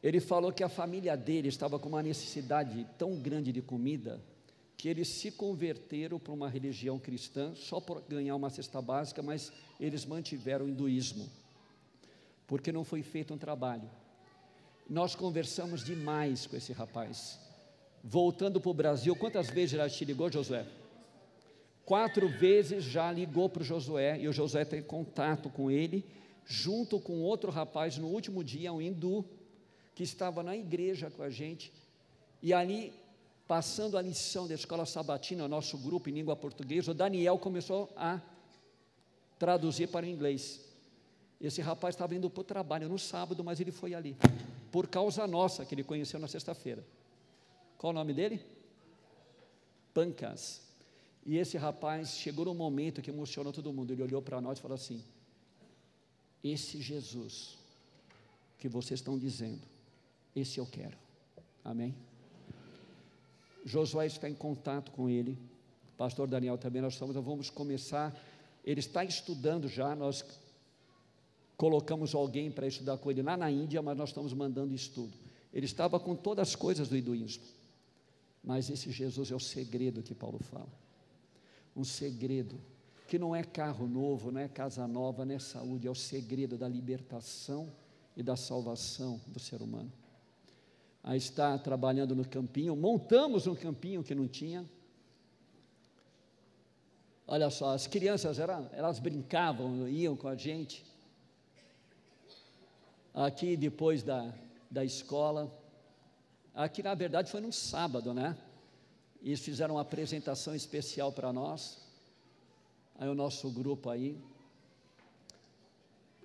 Ele falou que a família dele estava com uma necessidade tão grande de comida que eles se converteram para uma religião cristã só para ganhar uma cesta básica, mas eles mantiveram o hinduísmo, porque não foi feito um trabalho. Nós conversamos demais com esse rapaz. Voltando para o Brasil, quantas vezes já te ligou, Josué? Quatro vezes já ligou para o Josué, e o Josué tem contato com ele, junto com outro rapaz, no último dia, um hindu, que estava na igreja com a gente, e ali passando a lição da escola sabatina, nosso grupo em língua portuguesa, o Daniel começou a traduzir para o inglês. Esse rapaz estava indo para o trabalho no sábado, mas ele foi ali, por causa nossa, que ele conheceu na sexta-feira. Qual o nome dele? Pancas. E esse rapaz chegou num momento que emocionou todo mundo. Ele olhou para nós e falou assim: Esse Jesus que vocês estão dizendo, esse eu quero. Amém? Josué está em contato com ele, pastor Daniel também, nós estamos, vamos começar, ele está estudando já, nós colocamos alguém para estudar com ele lá na Índia, mas nós estamos mandando estudo. Ele estava com todas as coisas do hinduísmo, mas esse Jesus é o segredo que Paulo fala, um segredo, que não é carro novo, não é casa nova, não é saúde, é o segredo da libertação e da salvação do ser humano a estar trabalhando no campinho, montamos um campinho que não tinha. Olha só, as crianças eram, elas brincavam, iam com a gente. Aqui depois da, da escola. Aqui na verdade foi num sábado, né? E eles fizeram uma apresentação especial para nós. Aí o nosso grupo aí.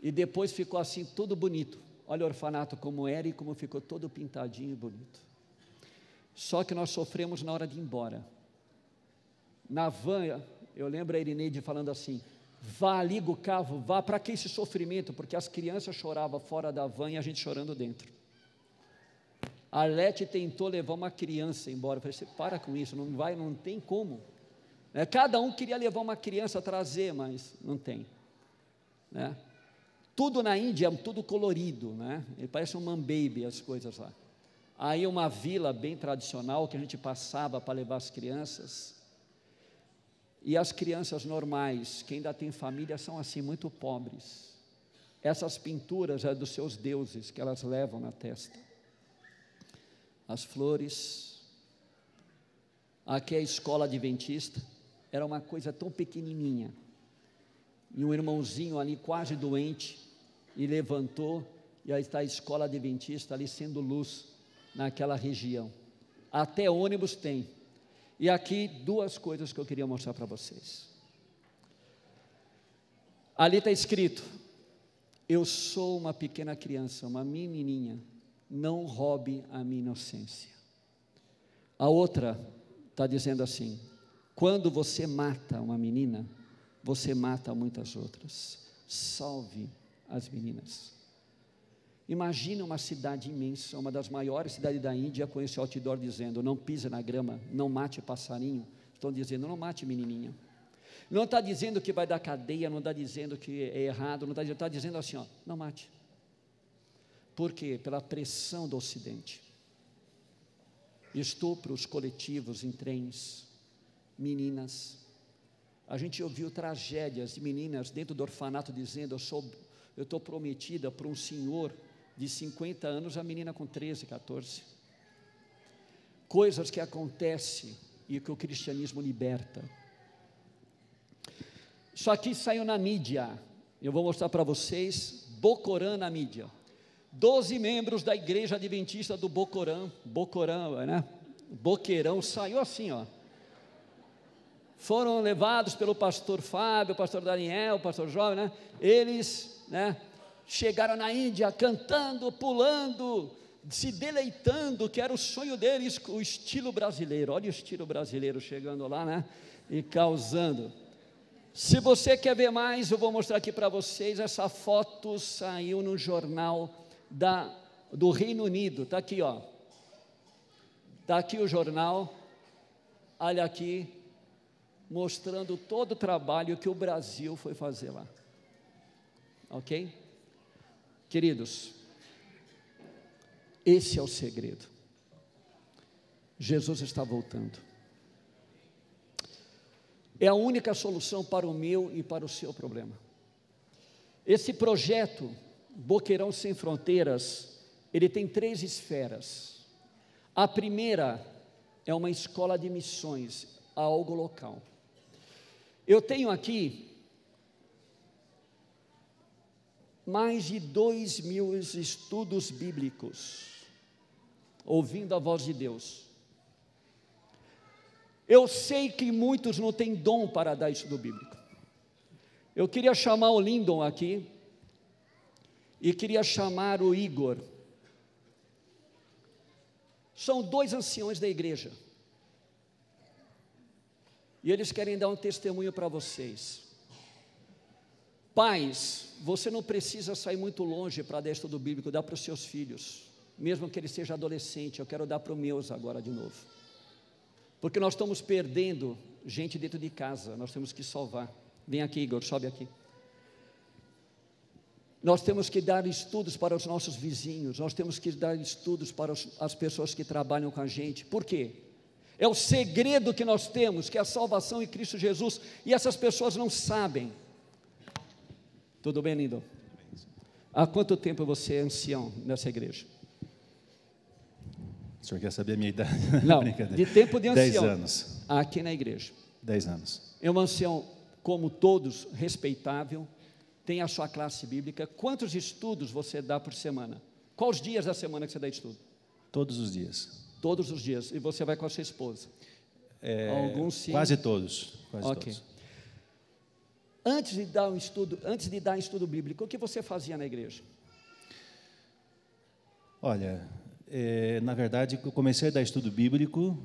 E depois ficou assim tudo bonito. Olha o orfanato como era e como ficou todo pintadinho e bonito. Só que nós sofremos na hora de ir embora. Na van, eu lembro a Irineide falando assim: vá, liga o carro, vá, para que esse sofrimento? Porque as crianças choravam fora da van e a gente chorando dentro. A Lete tentou levar uma criança embora. Eu falei: você para com isso, não vai, não tem como. É, cada um queria levar uma criança, trazer, mas não tem. Né? Tudo na Índia é tudo colorido, né? Ele parece um man baby as coisas lá. Aí uma vila bem tradicional que a gente passava para levar as crianças. E as crianças normais, que ainda têm família, são assim muito pobres. Essas pinturas é dos seus deuses que elas levam na testa. As flores. Aqui é a escola adventista. Era uma coisa tão pequenininha. E um irmãozinho ali quase doente e levantou, e aí está a escola adventista ali sendo luz naquela região. Até ônibus tem. E aqui duas coisas que eu queria mostrar para vocês. Ali está escrito: Eu sou uma pequena criança, uma menininha, não roube a minha inocência. A outra está dizendo assim: Quando você mata uma menina, você mata muitas outras. Salve as meninas. Imagina uma cidade imensa, uma das maiores cidades da Índia, com esse outdoor dizendo: não pise na grama, não mate passarinho. Estão dizendo: não mate menininha. Não está dizendo que vai dar cadeia, não está dizendo que é errado, não está dizendo, está dizendo assim: ó, não mate. Por quê? Pela pressão do Ocidente. Estupros coletivos em trens, meninas. A gente ouviu tragédias de meninas dentro do orfanato dizendo: Eu sou eu estou prometida para um senhor de 50 anos, a menina com 13, 14. Coisas que acontecem e que o cristianismo liberta. Isso aqui saiu na mídia. Eu vou mostrar para vocês Bocorã na mídia. Doze membros da igreja adventista do Bocorã, Bocorã, né? Boqueirão, saiu assim, ó. Foram levados pelo pastor Fábio, pastor Daniel, pastor Jovem, né? Eles, né? Chegaram na Índia cantando, pulando, se deleitando, que era o sonho deles, o estilo brasileiro. Olha o estilo brasileiro chegando lá, né? E causando. Se você quer ver mais, eu vou mostrar aqui para vocês. Essa foto saiu no jornal da, do Reino Unido. Está aqui, ó. Está aqui o jornal. Olha aqui, mostrando todo o trabalho que o Brasil foi fazer lá. Ok? Queridos, esse é o segredo. Jesus está voltando é a única solução para o meu e para o seu problema. Esse projeto, Boqueirão Sem Fronteiras, ele tem três esferas. A primeira é uma escola de missões, algo local. Eu tenho aqui mais de dois mil estudos bíblicos, ouvindo a voz de Deus. Eu sei que muitos não têm dom para dar estudo bíblico. Eu queria chamar o Lindon aqui e queria chamar o Igor. São dois anciões da igreja. E eles querem dar um testemunho para vocês. Pais, você não precisa sair muito longe para dar estudo bíblico, dá para os seus filhos, mesmo que ele seja adolescente. Eu quero dar para os meus agora de novo. Porque nós estamos perdendo gente dentro de casa, nós temos que salvar. Vem aqui, Igor, sobe aqui. Nós temos que dar estudos para os nossos vizinhos, nós temos que dar estudos para as pessoas que trabalham com a gente. Por quê? É o segredo que nós temos, que é a salvação em Cristo Jesus, e essas pessoas não sabem. Tudo bem, lindo? Há quanto tempo você é ancião nessa igreja? O senhor quer saber a minha idade? Não, de tempo de ancião. Dez anos. Aqui na igreja. Dez anos. É um ancião, como todos, respeitável, tem a sua classe bíblica. Quantos estudos você dá por semana? Quais dias da semana que você dá estudo? Todos os dias. Todos os dias. E você vai com a sua esposa? É, Alguns sim. Quase todos. Quase okay. todos. Antes de dar um estudo, antes de dar um estudo bíblico, o que você fazia na igreja? Olha, é, na verdade, eu comecei a dar estudo bíblico,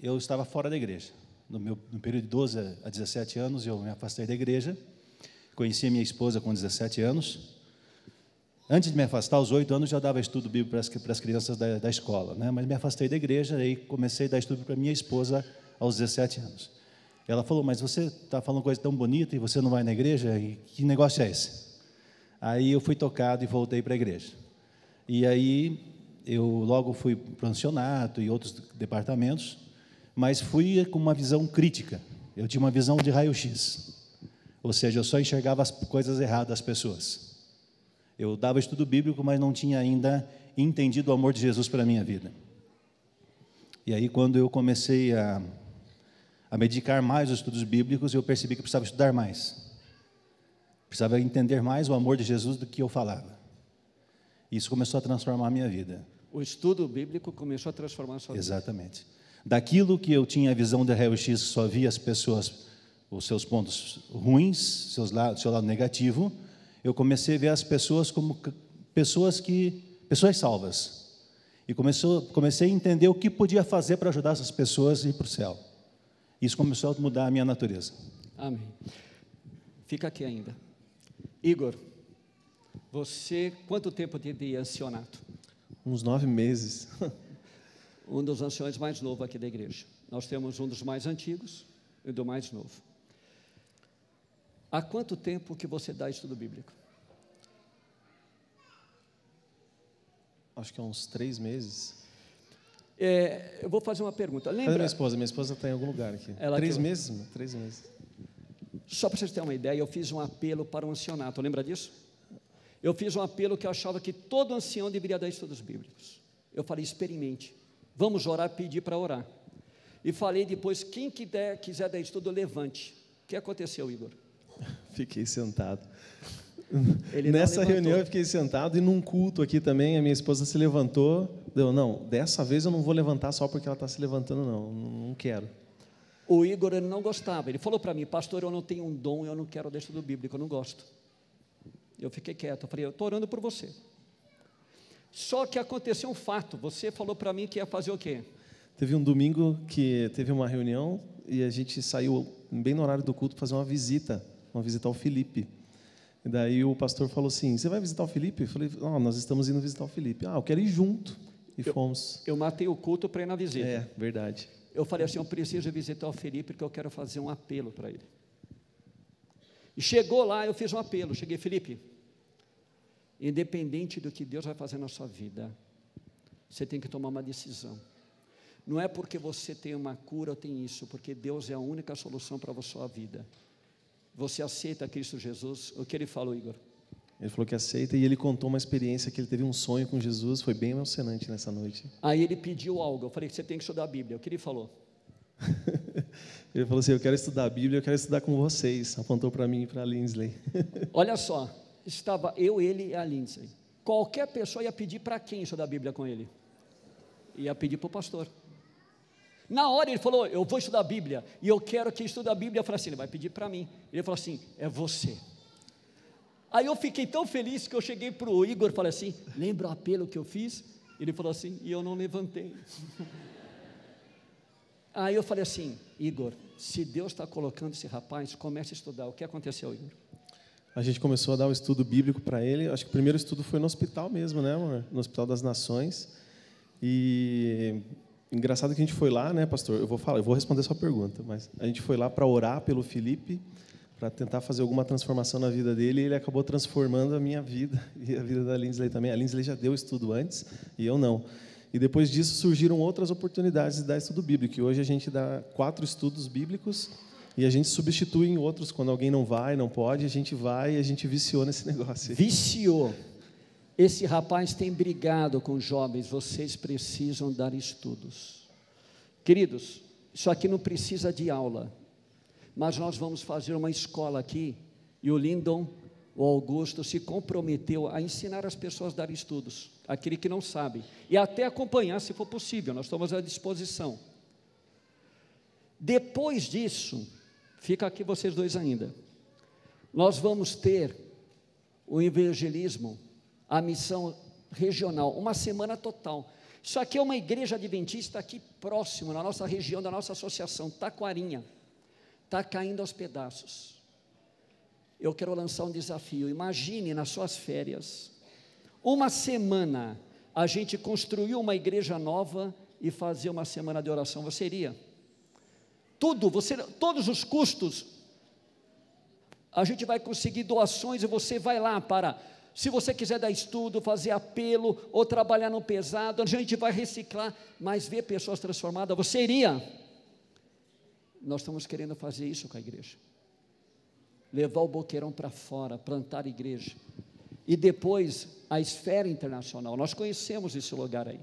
eu estava fora da igreja. No meu no período de 12 a 17 anos, eu me afastei da igreja. Conheci minha esposa com 17 anos. Antes de me afastar, aos 8 anos, já dava estudo bíblico para as, para as crianças da, da escola, né? mas me afastei da igreja e comecei a dar estudo para minha esposa aos 17 anos. Ela falou: Mas você está falando coisa tão bonita e você não vai na igreja? E que negócio é esse? Aí eu fui tocado e voltei para a igreja. E aí eu logo fui para o ancianato e outros departamentos, mas fui com uma visão crítica. Eu tinha uma visão de raio-x. Ou seja, eu só enxergava as coisas erradas das pessoas. Eu dava estudo bíblico, mas não tinha ainda entendido o amor de Jesus para a minha vida. E aí, quando eu comecei a, a medicar mais os estudos bíblicos, eu percebi que eu precisava estudar mais. Precisava entender mais o amor de Jesus do que eu falava. Isso começou a transformar a minha vida. O estudo bíblico começou a transformar a sua vida. Exatamente. Daquilo que eu tinha a visão de raio-x, só via as pessoas, os seus pontos ruins, seus lados, seu lado negativo, eu comecei a ver as pessoas como pessoas que pessoas salvas. E começou, comecei a entender o que podia fazer para ajudar essas pessoas a ir para o céu. Isso começou a mudar a minha natureza. Amém. Fica aqui ainda. Igor, você, quanto tempo tem de ancianato? Uns nove meses. um dos anciões mais novos aqui da igreja. Nós temos um dos mais antigos e do mais novo. Há quanto tempo que você dá estudo bíblico? Acho que há uns três meses. É, eu vou fazer uma pergunta. Lembra? Cadê minha esposa? Minha esposa está em algum lugar aqui. Ela três meses? Três meses. Só para vocês terem uma ideia, eu fiz um apelo para o ancianato. Lembra disso? Eu fiz um apelo que eu achava que todo ancião deveria dar estudos bíblicos. Eu falei, experimente. Vamos orar, pedir para orar. E falei depois, quem quiser, quiser dar estudo, levante. O que aconteceu, Igor? Fiquei sentado. Nessa reunião eu fiquei sentado e num culto aqui também, a minha esposa se levantou. Deu, não, dessa vez eu não vou levantar só porque ela está se levantando, não, não quero. O Igor ele não gostava, ele falou para mim, pastor, eu não tenho um dom, eu não quero dar estudo bíblico, eu não gosto. Eu fiquei quieto, eu falei, eu estou orando por você. Só que aconteceu um fato, você falou para mim que ia fazer o quê? Teve um domingo que teve uma reunião e a gente saiu bem no horário do culto fazer uma visita, uma visita ao Felipe. E daí o pastor falou assim: Você vai visitar o Felipe? Eu falei: oh, Nós estamos indo visitar o Felipe. Ah, eu quero ir junto. E eu, fomos. Eu matei o culto para ir na visita. É, verdade. Eu falei assim: Eu preciso visitar o Felipe porque eu quero fazer um apelo para ele. E chegou lá, eu fiz um apelo. Cheguei, Felipe, independente do que Deus vai fazer na sua vida, você tem que tomar uma decisão. Não é porque você tem uma cura ou tem isso, porque Deus é a única solução para a sua vida. Você aceita Cristo Jesus? O que ele falou, Igor? Ele falou que aceita e ele contou uma experiência que ele teve um sonho com Jesus, foi bem emocionante nessa noite. Aí ele pediu algo, eu falei que você tem que estudar a Bíblia. O que ele falou? ele falou assim: Eu quero estudar a Bíblia, eu quero estudar com vocês. Apontou para mim e para a Lindsay. Olha só, estava eu, ele e a Lindsay. Qualquer pessoa ia pedir para quem estudar a Bíblia com ele? Ia pedir para o pastor. Na hora ele falou: Eu vou estudar a Bíblia e eu quero que estude a Bíblia. Eu falei assim: Ele vai pedir para mim. Ele falou assim: É você. Aí eu fiquei tão feliz que eu cheguei para o Igor e falei assim: Lembra o apelo que eu fiz? Ele falou assim: E eu não levantei. Aí eu falei assim: Igor, se Deus está colocando esse rapaz, comece a estudar. O que aconteceu, Igor? A gente começou a dar um estudo bíblico para ele. Acho que o primeiro estudo foi no hospital mesmo, né, amor? No Hospital das Nações. E Engraçado que a gente foi lá, né, pastor? Eu vou falar, eu vou responder sua pergunta, mas a gente foi lá para orar pelo Felipe, para tentar fazer alguma transformação na vida dele, e ele acabou transformando a minha vida e a vida da Lindsay também. A Lindsay já deu estudo antes e eu não. E depois disso surgiram outras oportunidades de dar estudo bíblico. E hoje a gente dá quatro estudos bíblicos e a gente substitui em outros quando alguém não vai, não pode, a gente vai e a gente viciou nesse negócio. Viciou. Esse rapaz tem brigado com jovens, vocês precisam dar estudos. Queridos, isso aqui não precisa de aula, mas nós vamos fazer uma escola aqui, e o Lindon, o Augusto, se comprometeu a ensinar as pessoas a dar estudos, aquele que não sabe, e até acompanhar se for possível, nós estamos à disposição. Depois disso, fica aqui vocês dois ainda, nós vamos ter o evangelismo a missão regional, uma semana total. Isso aqui é uma igreja adventista aqui próximo, na nossa região, da nossa associação, Taquarinha. Está caindo aos pedaços. Eu quero lançar um desafio. Imagine nas suas férias, uma semana, a gente construir uma igreja nova e fazer uma semana de oração. Você iria? Tudo, você, todos os custos, a gente vai conseguir doações e você vai lá para se você quiser dar estudo, fazer apelo ou trabalhar no pesado, a gente vai reciclar, mas ver pessoas transformadas, você iria? Nós estamos querendo fazer isso com a igreja. Levar o boqueirão para fora, plantar igreja. E depois a esfera internacional. Nós conhecemos esse lugar aí.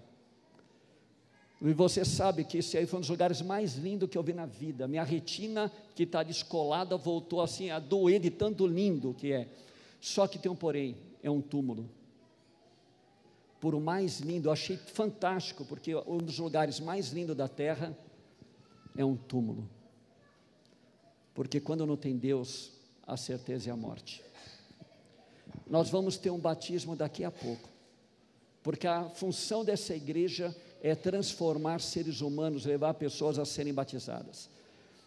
E você sabe que esse aí foi um dos lugares mais lindos que eu vi na vida. Minha retina, que está descolada, voltou assim a doer de tanto lindo que é. Só que tem um porém é um túmulo. Por o mais lindo, eu achei fantástico, porque um dos lugares mais lindos da terra é um túmulo. Porque quando não tem Deus, a certeza é a morte. Nós vamos ter um batismo daqui a pouco, porque a função dessa igreja é transformar seres humanos, levar pessoas a serem batizadas.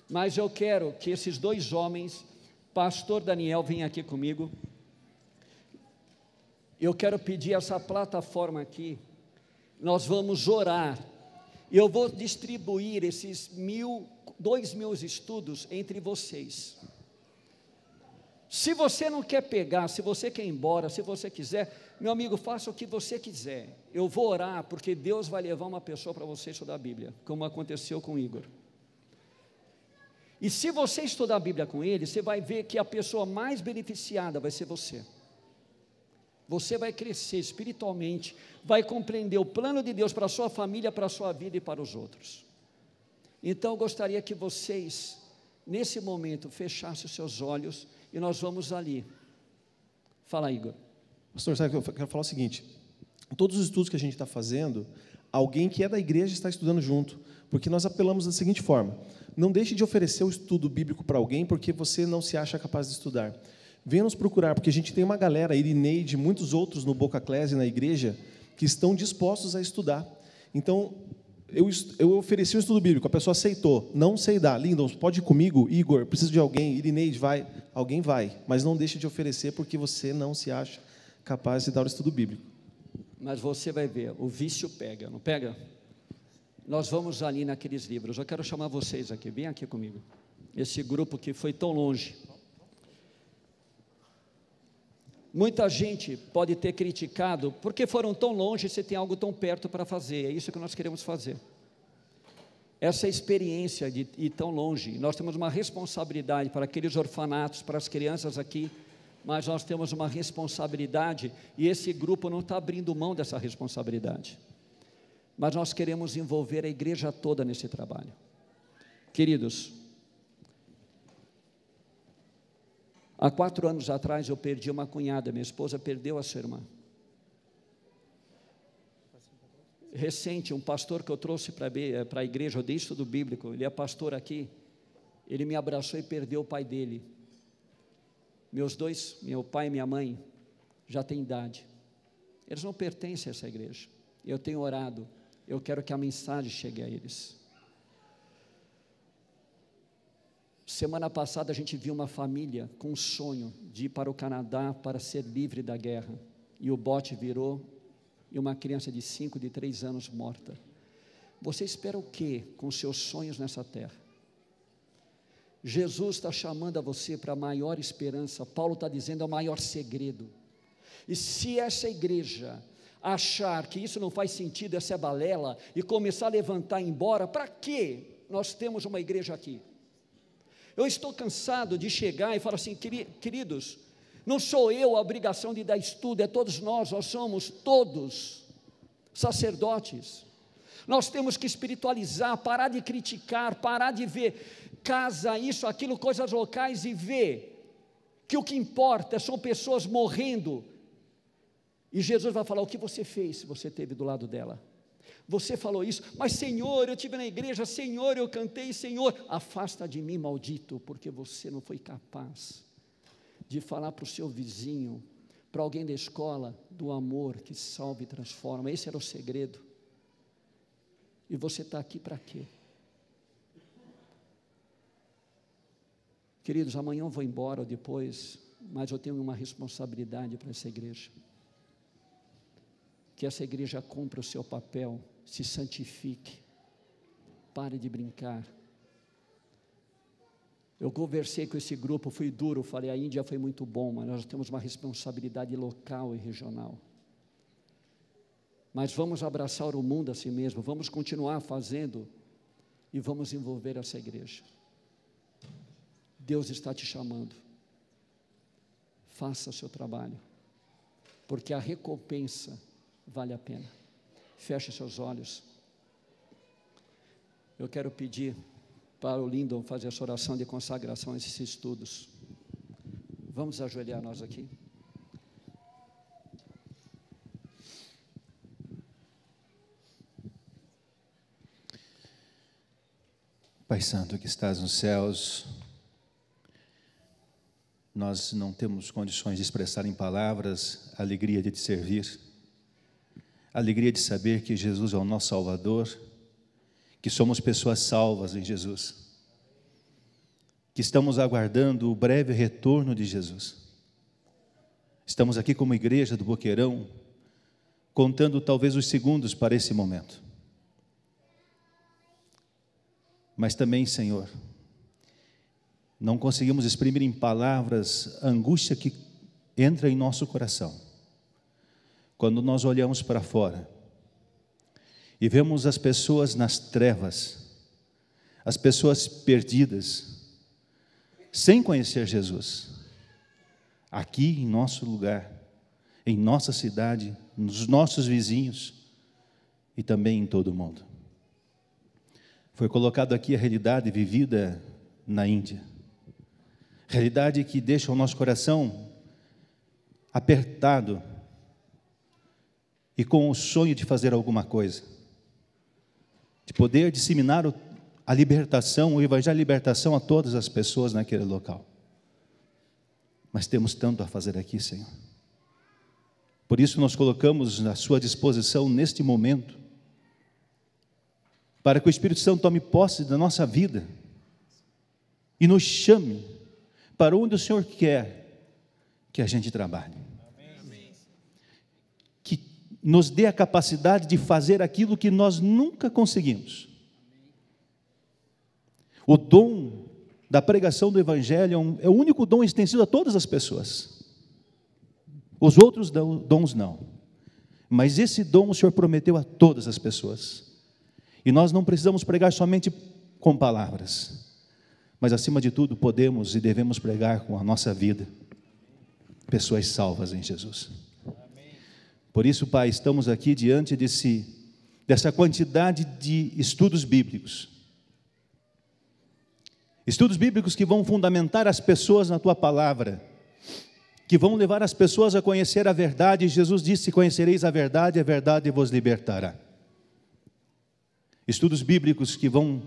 Mas eu quero que esses dois homens, pastor Daniel, venham aqui comigo. Eu quero pedir essa plataforma aqui. Nós vamos orar. Eu vou distribuir esses mil, dois mil estudos entre vocês. Se você não quer pegar, se você quer ir embora, se você quiser, meu amigo, faça o que você quiser. Eu vou orar, porque Deus vai levar uma pessoa para você estudar a Bíblia, como aconteceu com Igor. E se você estudar a Bíblia com ele, você vai ver que a pessoa mais beneficiada vai ser você. Você vai crescer espiritualmente, vai compreender o plano de Deus para a sua família, para a sua vida e para os outros. Então, eu gostaria que vocês, nesse momento, fechassem os seus olhos e nós vamos ali. Fala, Igor. Pastor, sabe, eu quero falar o seguinte: todos os estudos que a gente está fazendo, alguém que é da igreja está estudando junto, porque nós apelamos da seguinte forma: não deixe de oferecer o estudo bíblico para alguém porque você não se acha capaz de estudar. Venha nos procurar, porque a gente tem uma galera, Irineide muitos outros no Boca Clese, na igreja, que estão dispostos a estudar. Então, eu, eu ofereci um estudo bíblico, a pessoa aceitou, não sei dar, Lindon, pode ir comigo, Igor, preciso de alguém, Irineide, vai, alguém vai, mas não deixe de oferecer porque você não se acha capaz de dar o estudo bíblico. Mas você vai ver, o vício pega, não pega? Nós vamos ali naqueles livros. Eu quero chamar vocês aqui, vem aqui comigo. Esse grupo que foi tão longe. Muita gente pode ter criticado porque foram tão longe, você tem algo tão perto para fazer. É isso que nós queremos fazer. Essa experiência de ir tão longe, nós temos uma responsabilidade para aqueles orfanatos, para as crianças aqui, mas nós temos uma responsabilidade e esse grupo não está abrindo mão dessa responsabilidade. Mas nós queremos envolver a igreja toda nesse trabalho. Queridos, há quatro anos atrás eu perdi uma cunhada, minha esposa perdeu a sua irmã. Recente, um pastor que eu trouxe para a igreja, eu dei estudo bíblico, ele é pastor aqui, ele me abraçou e perdeu o pai dele. Meus dois, meu pai e minha mãe, já têm idade. Eles não pertencem a essa igreja. Eu tenho orado, eu quero que a mensagem chegue a eles. Semana passada a gente viu uma família com um sonho de ir para o Canadá para ser livre da guerra. E o bote virou e uma criança de 5, de 3 anos morta. Você espera o que com seus sonhos nessa terra? Jesus está chamando a você para a maior esperança, Paulo está dizendo é o maior segredo. E se essa igreja achar que isso não faz sentido, essa é balela, e começar a levantar e ir embora, para que nós temos uma igreja aqui? Eu estou cansado de chegar e falar assim, queridos, não sou eu a obrigação de dar estudo, é todos nós, nós somos todos sacerdotes. Nós temos que espiritualizar, parar de criticar, parar de ver casa, isso, aquilo, coisas locais e ver que o que importa são pessoas morrendo. E Jesus vai falar: o que você fez se você esteve do lado dela? Você falou isso, mas Senhor, eu estive na igreja, Senhor, eu cantei, Senhor, afasta de mim, maldito, porque você não foi capaz de falar para o seu vizinho, para alguém da escola, do amor que salva e transforma. Esse era o segredo. E você está aqui para quê? Queridos, amanhã eu vou embora ou depois, mas eu tenho uma responsabilidade para essa igreja. Que essa igreja cumpra o seu papel, se santifique, pare de brincar. Eu conversei com esse grupo, fui duro, falei: a Índia foi muito bom, mas nós temos uma responsabilidade local e regional. Mas vamos abraçar o mundo a si mesmo, vamos continuar fazendo e vamos envolver essa igreja. Deus está te chamando. Faça o seu trabalho, porque a recompensa vale a pena. Feche seus olhos. Eu quero pedir para o Lindon fazer essa oração de consagração a esses estudos. Vamos ajoelhar nós aqui. Pai Santo que estás nos céus, nós não temos condições de expressar em palavras a alegria de te servir, a alegria de saber que Jesus é o nosso Salvador, que somos pessoas salvas em Jesus, que estamos aguardando o breve retorno de Jesus. Estamos aqui como igreja do Boqueirão, contando talvez os segundos para esse momento. Mas também, Senhor, não conseguimos exprimir em palavras a angústia que entra em nosso coração. Quando nós olhamos para fora e vemos as pessoas nas trevas, as pessoas perdidas, sem conhecer Jesus, aqui em nosso lugar, em nossa cidade, nos nossos vizinhos e também em todo o mundo. Foi colocado aqui a realidade vivida na Índia. Realidade que deixa o nosso coração apertado e com o sonho de fazer alguma coisa, de poder disseminar a libertação, o evangelho de libertação a todas as pessoas naquele local. Mas temos tanto a fazer aqui, Senhor. Por isso nós colocamos na sua disposição neste momento para que o Espírito Santo tome posse da nossa vida e nos chame para onde o Senhor quer que a gente trabalhe. Nos dê a capacidade de fazer aquilo que nós nunca conseguimos. O dom da pregação do Evangelho é, é o único dom extensivo a todas as pessoas. Os outros dons não. Mas esse dom o Senhor prometeu a todas as pessoas. E nós não precisamos pregar somente com palavras, mas acima de tudo podemos e devemos pregar com a nossa vida. Pessoas salvas em Jesus. Por isso, Pai, estamos aqui diante desse, dessa quantidade de estudos bíblicos. Estudos bíblicos que vão fundamentar as pessoas na tua palavra, que vão levar as pessoas a conhecer a verdade. Jesus disse: Conhecereis a verdade, a verdade vos libertará. Estudos bíblicos que vão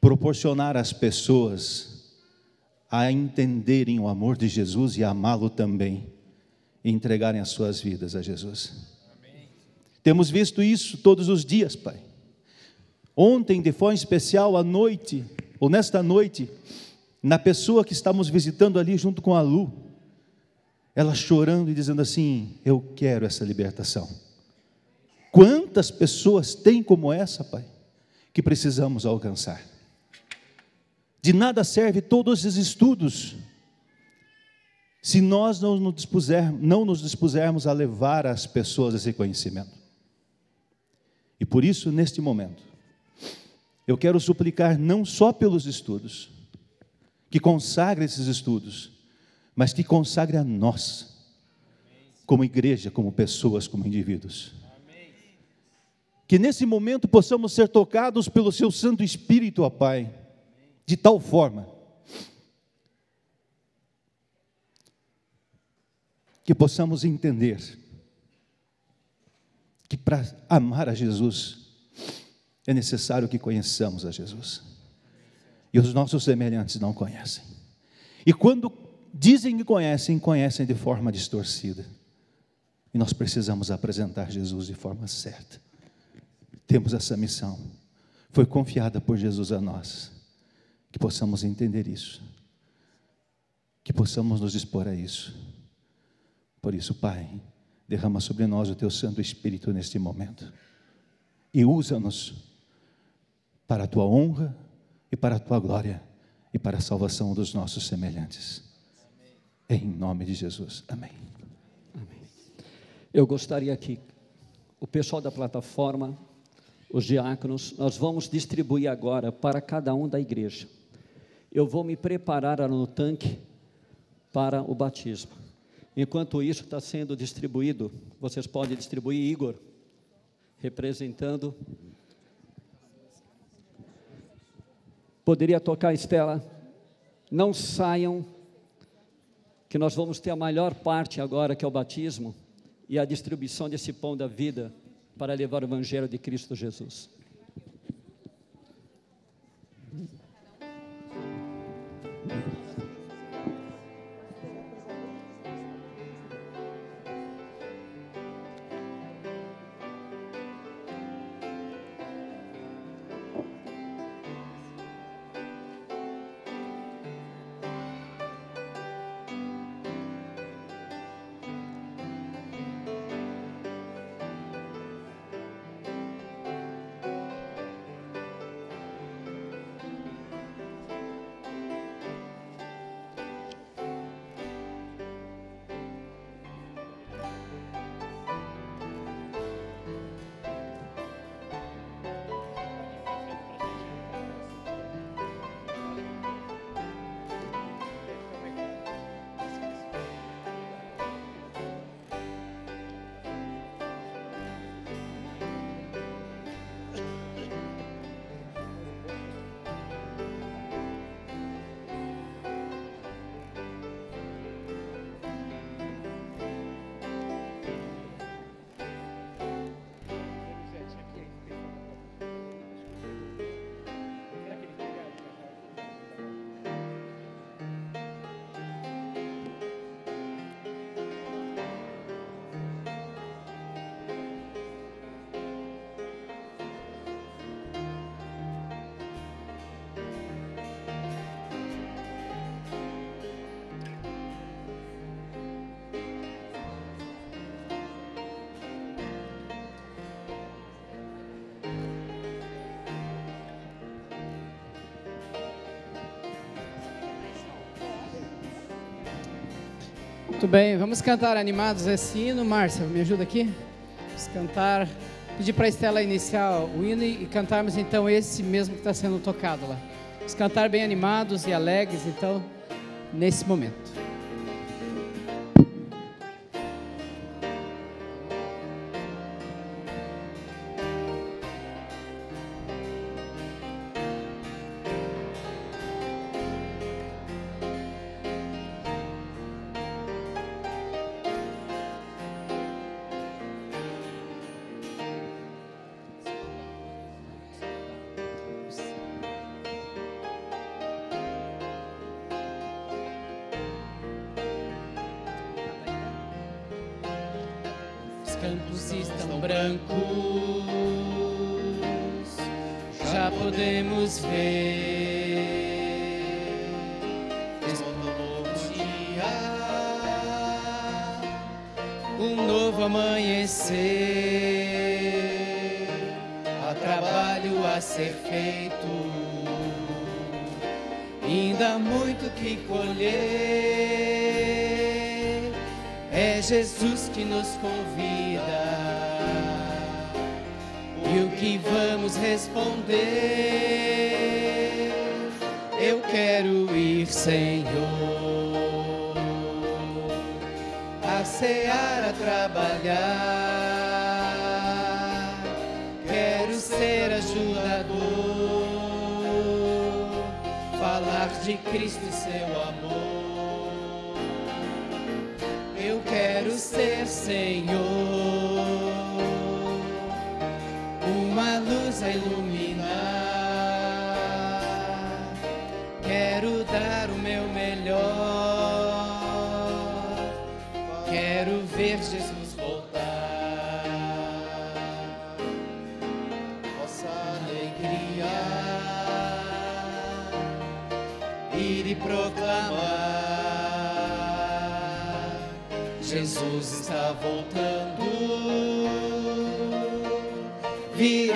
proporcionar às pessoas a entenderem o amor de Jesus e amá-lo também, e entregarem as suas vidas a Jesus. Amém. Temos visto isso todos os dias, Pai. Ontem, de forma especial, à noite, ou nesta noite, na pessoa que estamos visitando ali junto com a Lu, ela chorando e dizendo assim: Eu quero essa libertação. Quantas pessoas tem como essa, Pai, que precisamos alcançar? De nada serve todos esses estudos se nós não nos, dispuser, não nos dispusermos a levar as pessoas esse conhecimento. E por isso, neste momento, eu quero suplicar não só pelos estudos, que consagre esses estudos, mas que consagre a nós, como igreja, como pessoas, como indivíduos. Que nesse momento possamos ser tocados pelo Seu Santo Espírito, ó Pai, de tal forma que possamos entender que para amar a Jesus é necessário que conheçamos a Jesus. E os nossos semelhantes não conhecem. E quando dizem que conhecem, conhecem de forma distorcida. E nós precisamos apresentar Jesus de forma certa. Temos essa missão. Foi confiada por Jesus a nós. Que possamos entender isso. Que possamos nos dispor a isso. Por isso, Pai, derrama sobre nós o teu Santo Espírito neste momento. E usa-nos para a tua honra e para a tua glória e para a salvação dos nossos semelhantes. Em nome de Jesus. Amém. Amém. Eu gostaria que o pessoal da plataforma os diáconos, nós vamos distribuir agora para cada um da igreja. Eu vou me preparar no tanque para o batismo. Enquanto isso está sendo distribuído, vocês podem distribuir, Igor, representando. Poderia tocar, Estela? Não saiam, que nós vamos ter a maior parte agora, que é o batismo, e a distribuição desse pão da vida para levar o Evangelho de Cristo Jesus. Muito bem, vamos cantar animados esse hino. Márcia, me ajuda aqui? Vamos cantar, pedir para a Estela iniciar o hino e cantarmos então esse mesmo que está sendo tocado lá. Vamos cantar bem animados e alegres, então, nesse momento.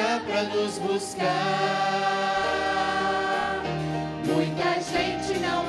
Virá para nos buscar. Muita gente não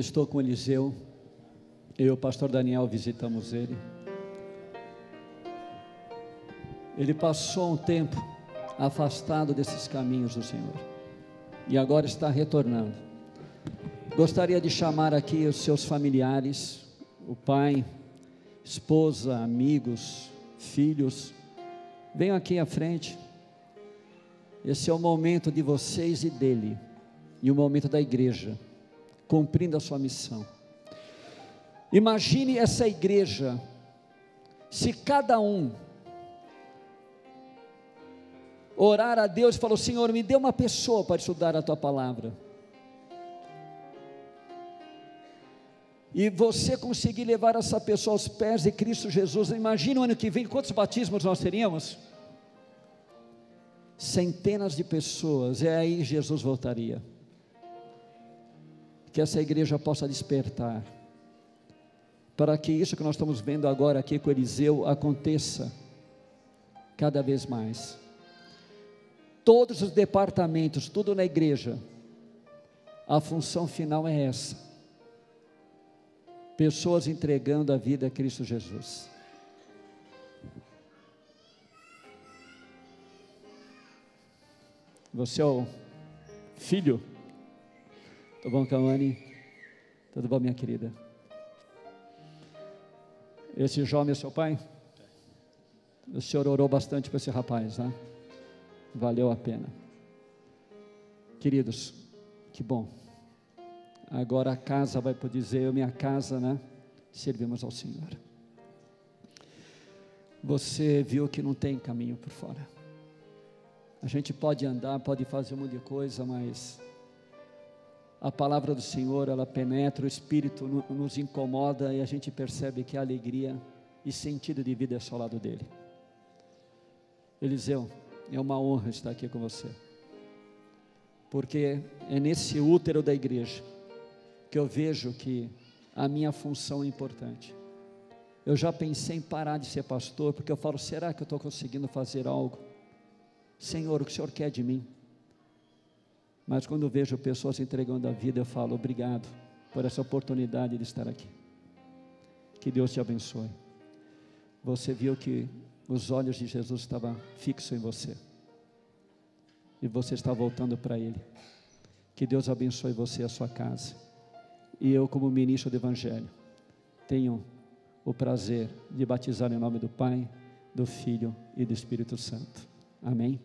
estou com Eliseu, eu e o pastor Daniel visitamos ele. Ele passou um tempo afastado desses caminhos do Senhor e agora está retornando. Gostaria de chamar aqui os seus familiares, o pai, esposa, amigos, filhos. Venham aqui à frente. Esse é o momento de vocês e dele, e o momento da igreja cumprindo a sua missão. Imagine essa igreja, se cada um orar a Deus e falou: Senhor, me dê uma pessoa para estudar a tua palavra. E você conseguir levar essa pessoa aos pés de Cristo Jesus. Imagina o ano que vem quantos batismos nós teríamos? Centenas de pessoas, e aí Jesus voltaria que essa igreja possa despertar, para que isso que nós estamos vendo agora aqui com Eliseu aconteça cada vez mais. Todos os departamentos, tudo na igreja, a função final é essa: pessoas entregando a vida a Cristo Jesus. Você é o filho Tá bom, Kamani? Tudo bom, minha querida? Esse jovem é seu pai? O senhor orou bastante para esse rapaz, né? Valeu a pena. Queridos, que bom. Agora a casa vai poder dizer, eu minha casa, né? Servimos ao Senhor. Você viu que não tem caminho por fora. A gente pode andar, pode fazer um monte de coisa, mas a palavra do Senhor, ela penetra, o Espírito nos incomoda e a gente percebe que a alegria e sentido de vida é só ao lado dele. Eliseu, é uma honra estar aqui com você, porque é nesse útero da igreja que eu vejo que a minha função é importante. Eu já pensei em parar de ser pastor, porque eu falo: será que eu estou conseguindo fazer algo? Senhor, o que o Senhor quer de mim? Mas quando vejo pessoas entregando a vida, eu falo: obrigado por essa oportunidade de estar aqui. Que Deus te abençoe. Você viu que os olhos de Jesus estavam fixos em você. E você está voltando para Ele. Que Deus abençoe você e a sua casa. E eu, como ministro do Evangelho, tenho o prazer de batizar em nome do Pai, do Filho e do Espírito Santo. Amém.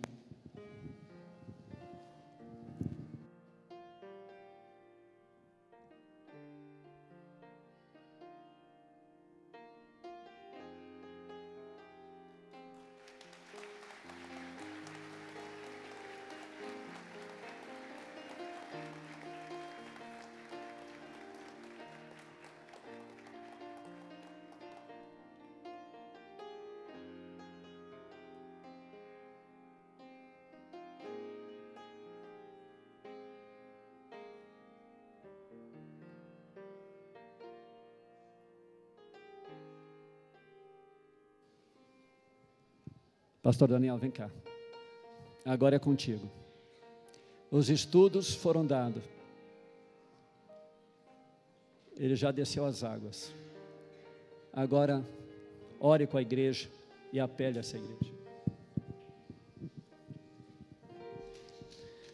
Pastor Daniel, vem cá. Agora é contigo. Os estudos foram dados. Ele já desceu as águas. Agora, ore com a igreja e apele essa igreja.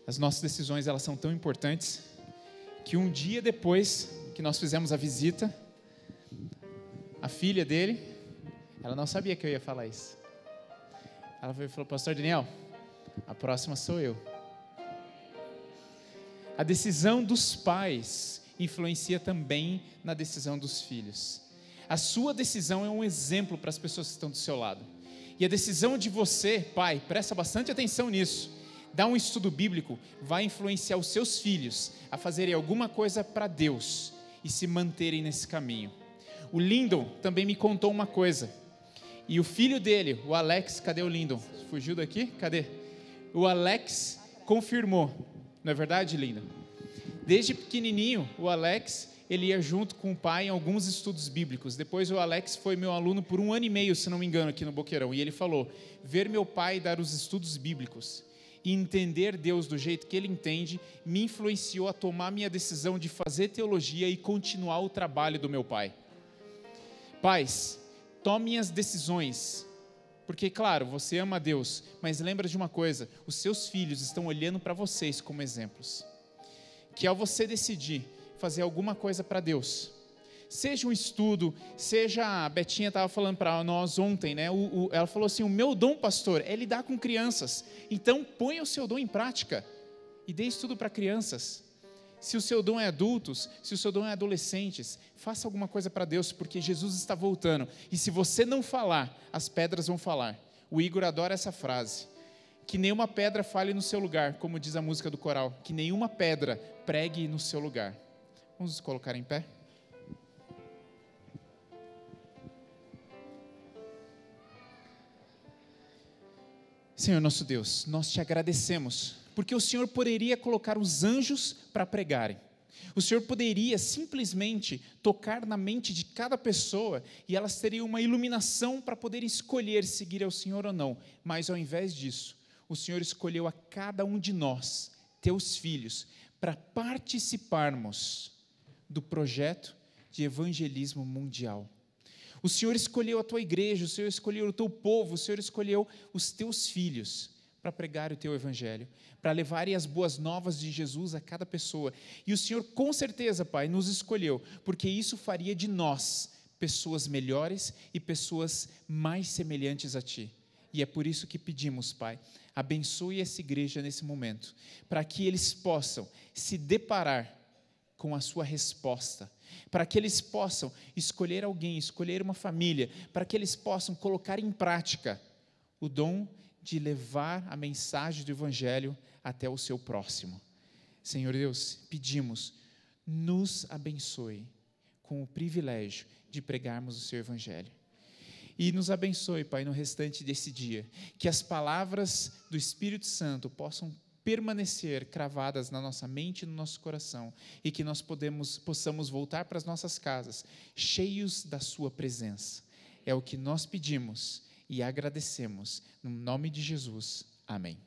As nossas decisões elas são tão importantes que um dia depois que nós fizemos a visita, a filha dele, ela não sabia que eu ia falar isso. Ela falou: Pastor Daniel, a próxima sou eu. A decisão dos pais influencia também na decisão dos filhos. A sua decisão é um exemplo para as pessoas que estão do seu lado. E a decisão de você, pai, presta bastante atenção nisso. Dá um estudo bíblico, vai influenciar os seus filhos a fazerem alguma coisa para Deus e se manterem nesse caminho. O Lindon também me contou uma coisa. E o filho dele, o Alex, cadê o Lindon? Fugiu daqui? Cadê? O Alex confirmou. Não é verdade, Lindon? Desde pequenininho, o Alex, ele ia junto com o pai em alguns estudos bíblicos. Depois o Alex foi meu aluno por um ano e meio, se não me engano, aqui no Boqueirão. E ele falou: ver meu pai dar os estudos bíblicos e entender Deus do jeito que ele entende me influenciou a tomar minha decisão de fazer teologia e continuar o trabalho do meu pai. Pais, Tome as decisões. Porque, claro, você ama a Deus, mas lembra de uma coisa: os seus filhos estão olhando para vocês como exemplos. Que ao você decidir fazer alguma coisa para Deus, seja um estudo, seja a Betinha estava falando para nós ontem, né? O, o, ela falou assim: o meu dom, pastor, é lidar com crianças. Então ponha o seu dom em prática e dê estudo para crianças. Se o seu dom é adultos, se o seu dom é adolescentes, faça alguma coisa para Deus, porque Jesus está voltando. E se você não falar, as pedras vão falar. O Igor adora essa frase. Que nenhuma pedra fale no seu lugar, como diz a música do coral. Que nenhuma pedra pregue no seu lugar. Vamos nos colocar em pé? Senhor nosso Deus, nós te agradecemos porque o Senhor poderia colocar os anjos para pregarem. O Senhor poderia simplesmente tocar na mente de cada pessoa e elas teriam uma iluminação para poder escolher seguir ao Senhor ou não. Mas ao invés disso, o Senhor escolheu a cada um de nós, teus filhos, para participarmos do projeto de evangelismo mundial. O Senhor escolheu a tua igreja, o Senhor escolheu o teu povo, o Senhor escolheu os teus filhos para pregar o teu evangelho, para levarem as boas novas de Jesus a cada pessoa. E o Senhor, com certeza, Pai, nos escolheu, porque isso faria de nós pessoas melhores e pessoas mais semelhantes a Ti. E é por isso que pedimos, Pai, abençoe essa igreja nesse momento, para que eles possam se deparar com a sua resposta, para que eles possam escolher alguém, escolher uma família, para que eles possam colocar em prática o dom de levar a mensagem do Evangelho até o seu próximo. Senhor Deus, pedimos, nos abençoe com o privilégio de pregarmos o seu Evangelho. E nos abençoe, Pai, no restante desse dia, que as palavras do Espírito Santo possam permanecer cravadas na nossa mente e no nosso coração e que nós podemos, possamos voltar para as nossas casas cheios da Sua presença. É o que nós pedimos e agradecemos. No nome de Jesus. Amém.